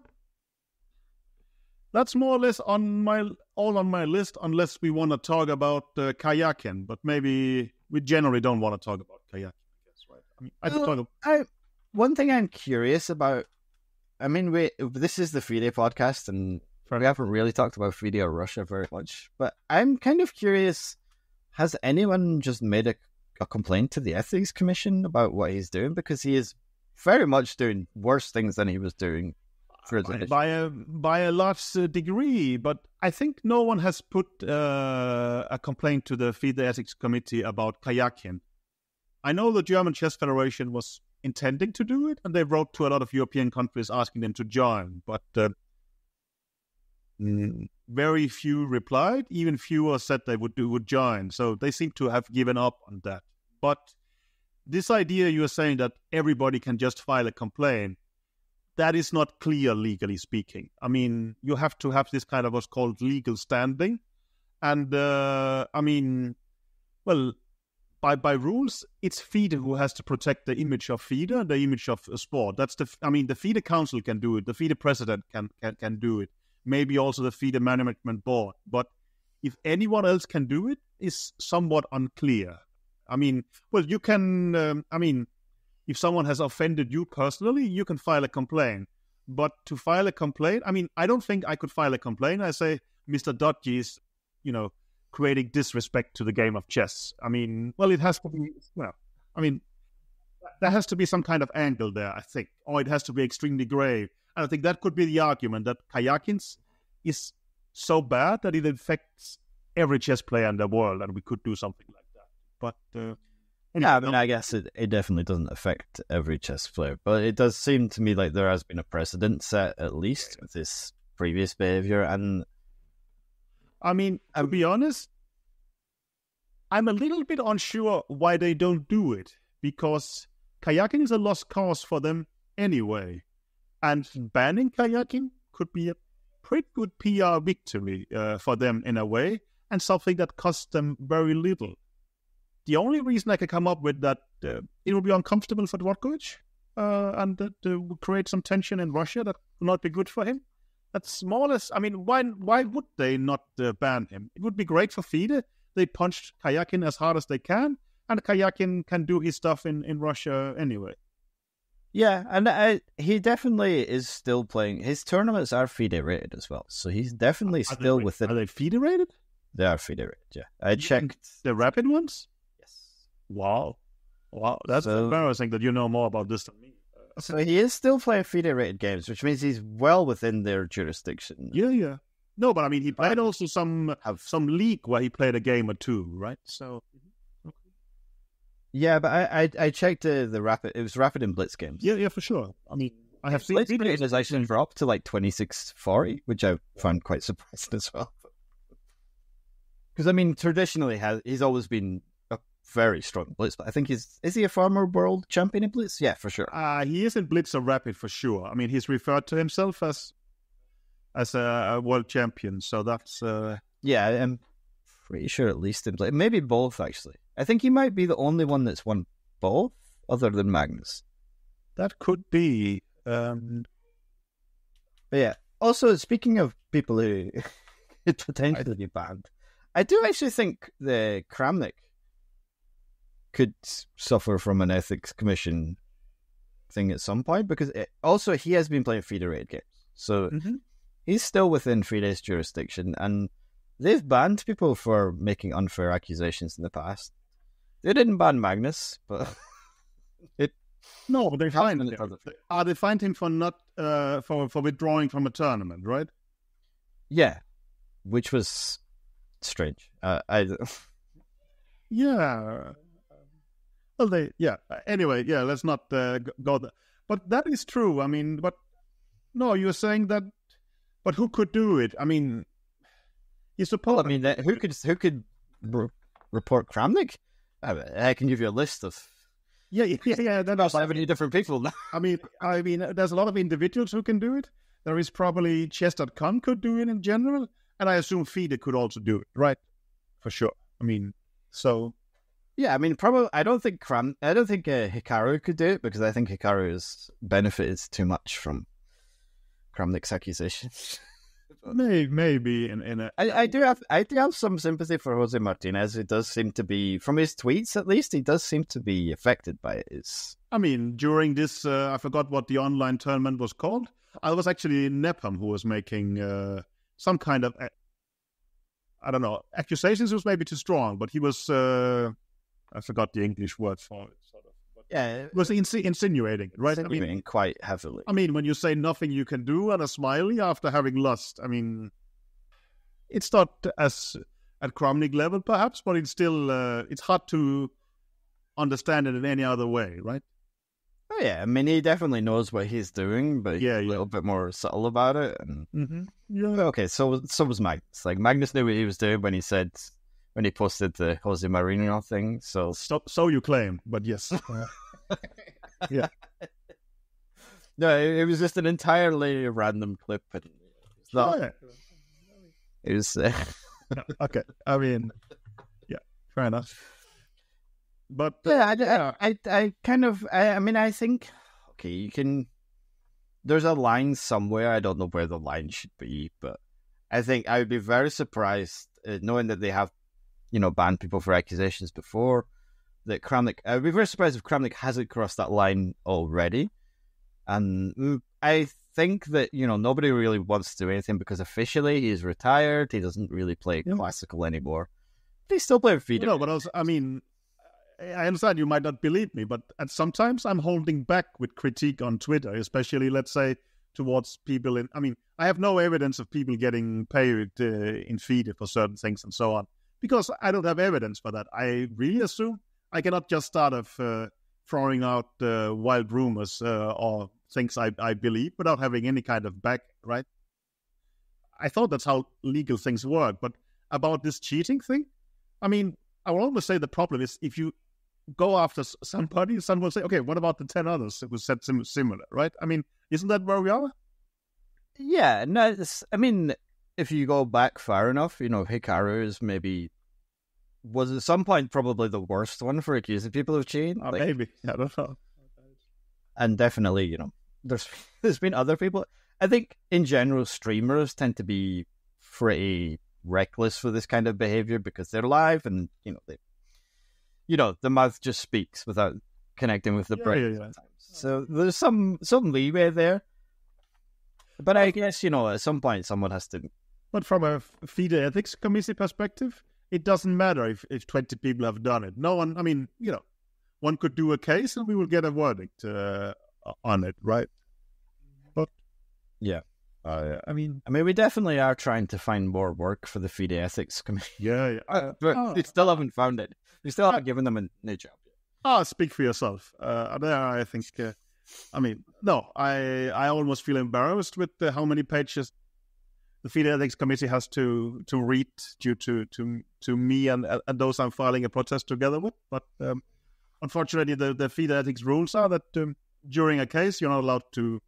that's more or less on my all on my list, unless we want to talk about uh, Karjakin. But maybe we generally don't want to talk about Karjakin. I guess, right? I mean, I could Well, talk. I one thing I'm curious about. I mean, we this is the FIDE podcast, and we haven't really talked about FIDE or Russia very much. But I'm kind of curious: has anyone just made a, a complaint to the ethics commission about what he's doing? Because he is very much doing worse things than he was doing for the by, by a by a large uh, degree, but I think no one has put uh, a complaint to the FIDE Ethics Committee about Karjakin. I know the German Chess Federation was intending to do it, and they wrote to a lot of European countries asking them to join, but uh, mm, very few replied. Even fewer said they would do would join. So they seem to have given up on that. But this idea you are saying that everybody can just file a complaint that is not clear legally speaking. I mean, you have to have this kind of what's called legal standing, and uh, I mean, well, by by rules, it's FIDE who has to protect the image of FIDE the image of a sport. That's the I mean, the FIDE council can do it, the FIDE president can can can do it, maybe also the FIDE management board. But if anyone else can do it, is somewhat unclear. I mean, well, you can. Um, I mean, if someone has offended you personally, you can file a complaint. But to file a complaint, I mean, I don't think I could file a complaint. I say, Mr. Dodgy is, you know, creating disrespect to the game of chess. I mean, well, it has to be, well, I mean, there has to be some kind of angle there, I think, or it has to be extremely grave. And I think that could be the argument that Karjakin's is so bad that it affects every chess player in the world, and we could do something like that. But uh, anyway, Yeah, I mean, I guess it, it definitely doesn't affect every chess player, but it does seem to me like there has been a precedent set at least with this previous behavior, and I mean, to Um, be honest, I'm a little bit unsure why they don't do it because Karjakin is a lost cause for them anyway, and banning Karjakin could be a pretty good PR victory uh, for them in a way, and something that costs them very little. The only reason I can come up with that uh, it will be uncomfortable for Dvorkovich, uh, and that uh, would create some tension in Russia that would not be good for him. That's smallest. I mean, why why would they not uh, ban him? It would be great for FIDE. They punched Karjakin as hard as they can, and Karjakin can do his stuff in, in Russia anyway. yeah, and I, he definitely is still playing. His tournaments are FIDE rated as well, so he's definitely Are they- still within. Are they FIDE rated? They are FIDE rated. Yeah, I checked. The rapid ones? Yes. Wow. Wow. That's So- embarrassing that you know more about this than me. So he is still playing FIDE rated games, which means he's well within their jurisdiction. Yeah, yeah. No, but I mean, he played also some Have some league where he played a game or two, right? So yeah, but I I, I checked uh, the rapid. It was rapid and blitz games. yeah, yeah, for sure. I mean, I have seen Blitz rating has actually dropped to like twenty six forty, which I found quite surprising as well. Because I mean, traditionally, has he's always been very strong blitz. But I think he's is he a former world champion in blitz? Yeah, for sure. Uh, he is in Blitz or Rapid for sure. I mean, he's referred to himself as as a, a world champion, so that's uh, Yeah, I'm pretty sure at least in blitz, maybe both actually. I think he might be the only one that's won both, other than Magnus. that could be. Um, But yeah. Also, speaking of people who could potentially be banned, I do actually think the Kramnik could suffer from an ethics commission thing at some point because it, also he has been playing FIDE raid games, so Mhm. he's still within FIDE's jurisdiction, and they've banned people for making unfair accusations in the past. They didn't ban Magnus, but it. no, they fined him. other- Uh, they fined him for not uh, for for withdrawing from a tournament, right? yeah, which was strange. Uh, I Yeah. Well, they yeah. Anyway, yeah. Let's not uh, go there. But that is true. I mean, but no, you're saying that. But who could do it? I mean, you suppose. Well, I mean, that, who could who could re- report Kramnik? I, I can give you a list of yeah, yeah, yeah. that about seventy different people now. I mean, I mean, there's a lot of individuals who can do it. There is probably chess.com could do it in general, and I assume FIDE could also do it, right? For sure. I mean, so Yeah, I mean, probably. I don't think Kram. I don't think uh, Hikaru could do it because I think Hikaru has benefited too much from Kramnik's accusations. maybe, maybe in in a I, I do have I do have some sympathy for Jose Martinez. It does seem to be, from his tweets at least, he does seem to be affected by it. It's, I mean, during this, uh, I forgot what the online tournament was called. I was actually Nepham who was making uh, some kind of, I don't know, accusations was maybe too strong, but he was, uh, I forgot the English word for it, sort of. But yeah, he was insi- insinuating, it, right? I mean, insinuating quite heavily. I mean, when you say nothing you can do and a smiley after having lost, I mean, it's not as at Kramnik level, perhaps, but it's still, uh, it's hard to understand it in any other way, right? Oh yeah, I mean, he definitely knows what he's doing, but Yeah, yeah, a little bit more subtle about it. And Mm-hmm. Yeah. okay, so so was Magnus. Like Magnus knew what he was doing when he said when he posted the Jose Mourinho thing. So So, so you claim, but yes. Yeah. No, it, it was just an entirely random clip, and it's not. Yeah. It was. Uh, Okay. I mean, yeah, fair enough. But uh, yeah, I, yeah. I, I, I kind of. I, I mean, I think okay, you can. There's a line somewhere. I don't know where the line should be, but I think I would be very surprised, uh, knowing that they have, you know, banned people for accusations before. That Kramnik, I would be very surprised if Kramnik hasn't crossed that line already. And I think that you know nobody really wants to do anything because officially he's retired. He doesn't really play Yeah. classical anymore. But he's still playing FIDE. no, but also, I mean, I understand you might not believe me, but at sometimes I'm holding back with critique on Twitter, especially let's say towards people in. I mean, I have no evidence of people getting paid uh, in FIDE for certain things and so on because I don't have evidence for that. I really assume I cannot just start of uh, throwing out uh, wild rumors uh, or things I, I believe without having any kind of back, right? I thought that's how legal things work, but about this cheating thing, I mean, I will almost say the problem is if you go after somebody, someone will say, okay, what about the 10 others who said similar, right? I mean, isn't that where we are? Yeah, no, I mean, if you go back far enough, you know, Hikaru is maybe was at some point probably the worst one for accusing people of cheating. Uh, like, maybe I don't know. And definitely, you know, there's there's been other people. I think in general, streamers tend to be pretty reckless for this kind of behavior because they're live and you know they, you know, the mouth just speaks without connecting with the yeah, brain. Yeah, yeah. So there's some some leeway there. But I guess you know at some point someone has to. But from a FIDE ethics committee perspective, it doesn't matter if, if 20 people have done it. No one, I mean, you know, one could do a case and we will get a verdict uh, on it, right? But yeah, uh, I mean, I mean, we definitely are trying to find more work for the FIDE ethics committee. Yeah, yeah. Uh, but oh. they still haven't found it. We still haven't given them a new job. Ah, oh, speak for yourself. Uh, there, I think. Uh, I mean, no, I I almost feel embarrassed with how many pages the FIDE Ethics Committee has to to read due to to to me and and those I'm filing a protest together with. But um, unfortunately, the the FIDE Ethics rules are that um, during a case you're not allowed to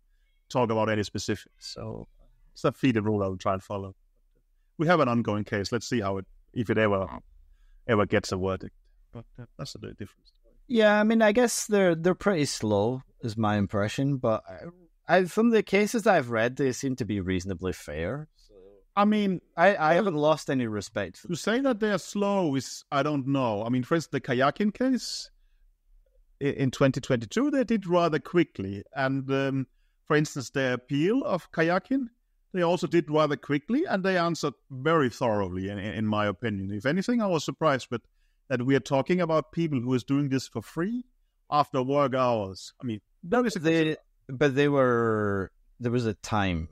talk about any specifics. So it's a FIDE rule I will try and follow. We have an ongoing case. Let's see how it if it ever ever gets a verdict. But uh, that's a different story. Yeah, I mean, I guess they're they're pretty slow, is my impression. But I, I, from the cases I've read, they seem to be reasonably fair. I mean, I, I haven't lost any respect. To say that they're slow is, I don't know. I mean, for instance, the Karjakin case in 2022, they did rather quickly. And um, for instance, the appeal of Karjakin, they also did rather quickly and they answered very thoroughly, in, in my opinion. If anything, I was surprised with that we are talking about people who is doing this for free after work hours. I mean, that is they, but they were there was a time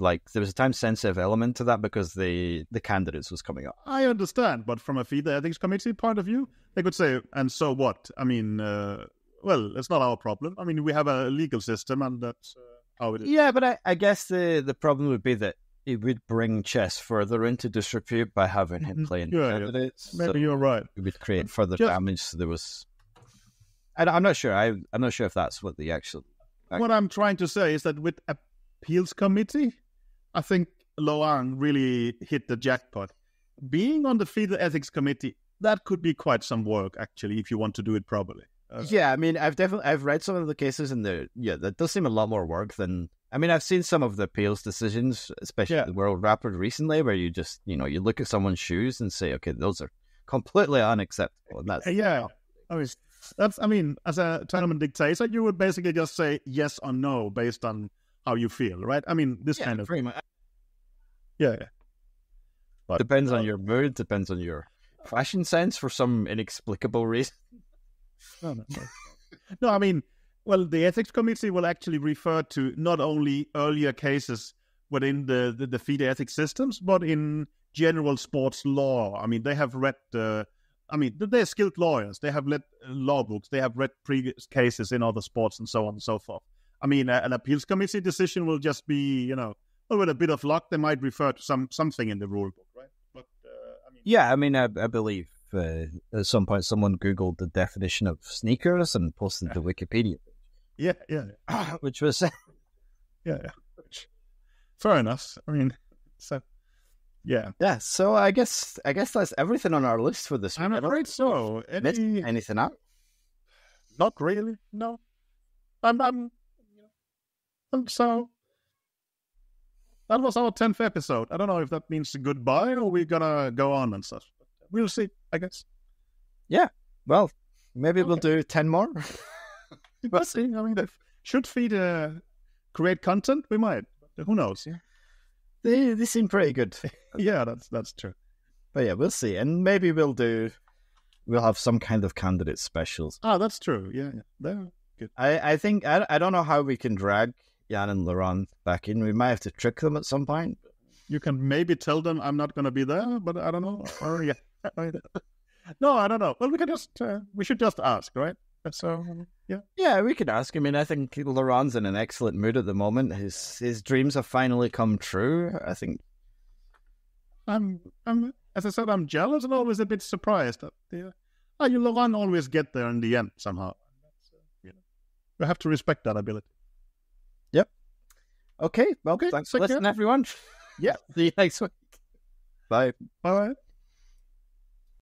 like there was a time sensitive element to that because the the candidates was coming up. I understand, but from a FIDE ethics committee point of view, they could say, "And so what?" I mean, uh, well, it's not our problem. I mean, we have a legal system, and that's uh, how it is. Yeah, but I, I guess the the problem would be that it would bring chess further into disrepute by having him mm-hmm. playing yeah, candidates. Yeah. Maybe so you're right. It would create further Just, damage. So there was. And I, am not sure. I, I'm not sure if that's what the actual. What I'm trying to say is that with appeals committee, I think Laurent really hit the jackpot. Being on the FIDE Ethics Committee, that could be quite some work, actually, if you want to do it properly. Uh, yeah, I mean, I've definitely I've read some of the cases, and the yeah, that does seem a lot more work than. I mean, I've seen some of the appeals decisions, especially yeah. the World Rapid recently, where you just you know you look at someone's shoes and say, okay, those are completely unacceptable, and that's yeah. I mean, that's I mean, as a tournament dictator, you would basically just say yes or no based on how you feel, right? I mean, this yeah, kind of much. Yeah, yeah. But, depends uh, on your mood. Depends on your fashion sense for some inexplicable reason. No, no, no. no, I mean, well, the ethics committee will actually refer to not only earlier cases within the the, the FIDE ethics systems, but in general sports law. I mean, they have read. Uh, I mean, they're skilled lawyers. They have read law books. They have read previous cases in other sports and so on and so forth. I mean, an appeals committee decision will just be, you know, well, with a bit of luck, they might refer to some something in the rule book, right? But uh, I mean, yeah, I mean, I, I believe uh, at some point someone googled the definition of sneakers and posted the Wikipedia. Yeah, yeah, yeah. which was yeah, yeah. Which, fair enough. I mean, so yeah, yeah. So I guess I guess that's everything on our list for this. I'm afraid so. Any... Anything out? Not really. No. I'm. I'm. I'm so that was our 10th episode. I don't know if that means goodbye or we're going to go on and stuff. We'll see, I guess. Yeah. Well, maybe okay. we'll do 10 more. we'll see. I mean, they should feed uh, create content. We might. Who knows? Yeah. They, they seem pretty good. yeah, that's that's true. But yeah, we'll see. And maybe we'll do we'll have some kind of candidate specials. Ah, that's true. Yeah, yeah. They're good. I, I think I, I don't know how we can drag Jan and Laurent back in. We might have to trick them at some point. You can maybe tell them I'm not going to be there, but I don't know. Or yeah, no, I don't know. Well, we can just uh, we should just ask, right? So yeah, yeah, we could ask. I mean, I think Laurent's in an excellent mood at the moment. His his dreams have finally come true. I think. I'm I'm as I said, I'm jealous and always a bit surprised that the uh, you Laurent always get there in the end somehow. Uh, you know, we have to respect that ability. Okay. Well, okay, thanks for listening, everyone. Yeah. See you next week. Bye. Bye.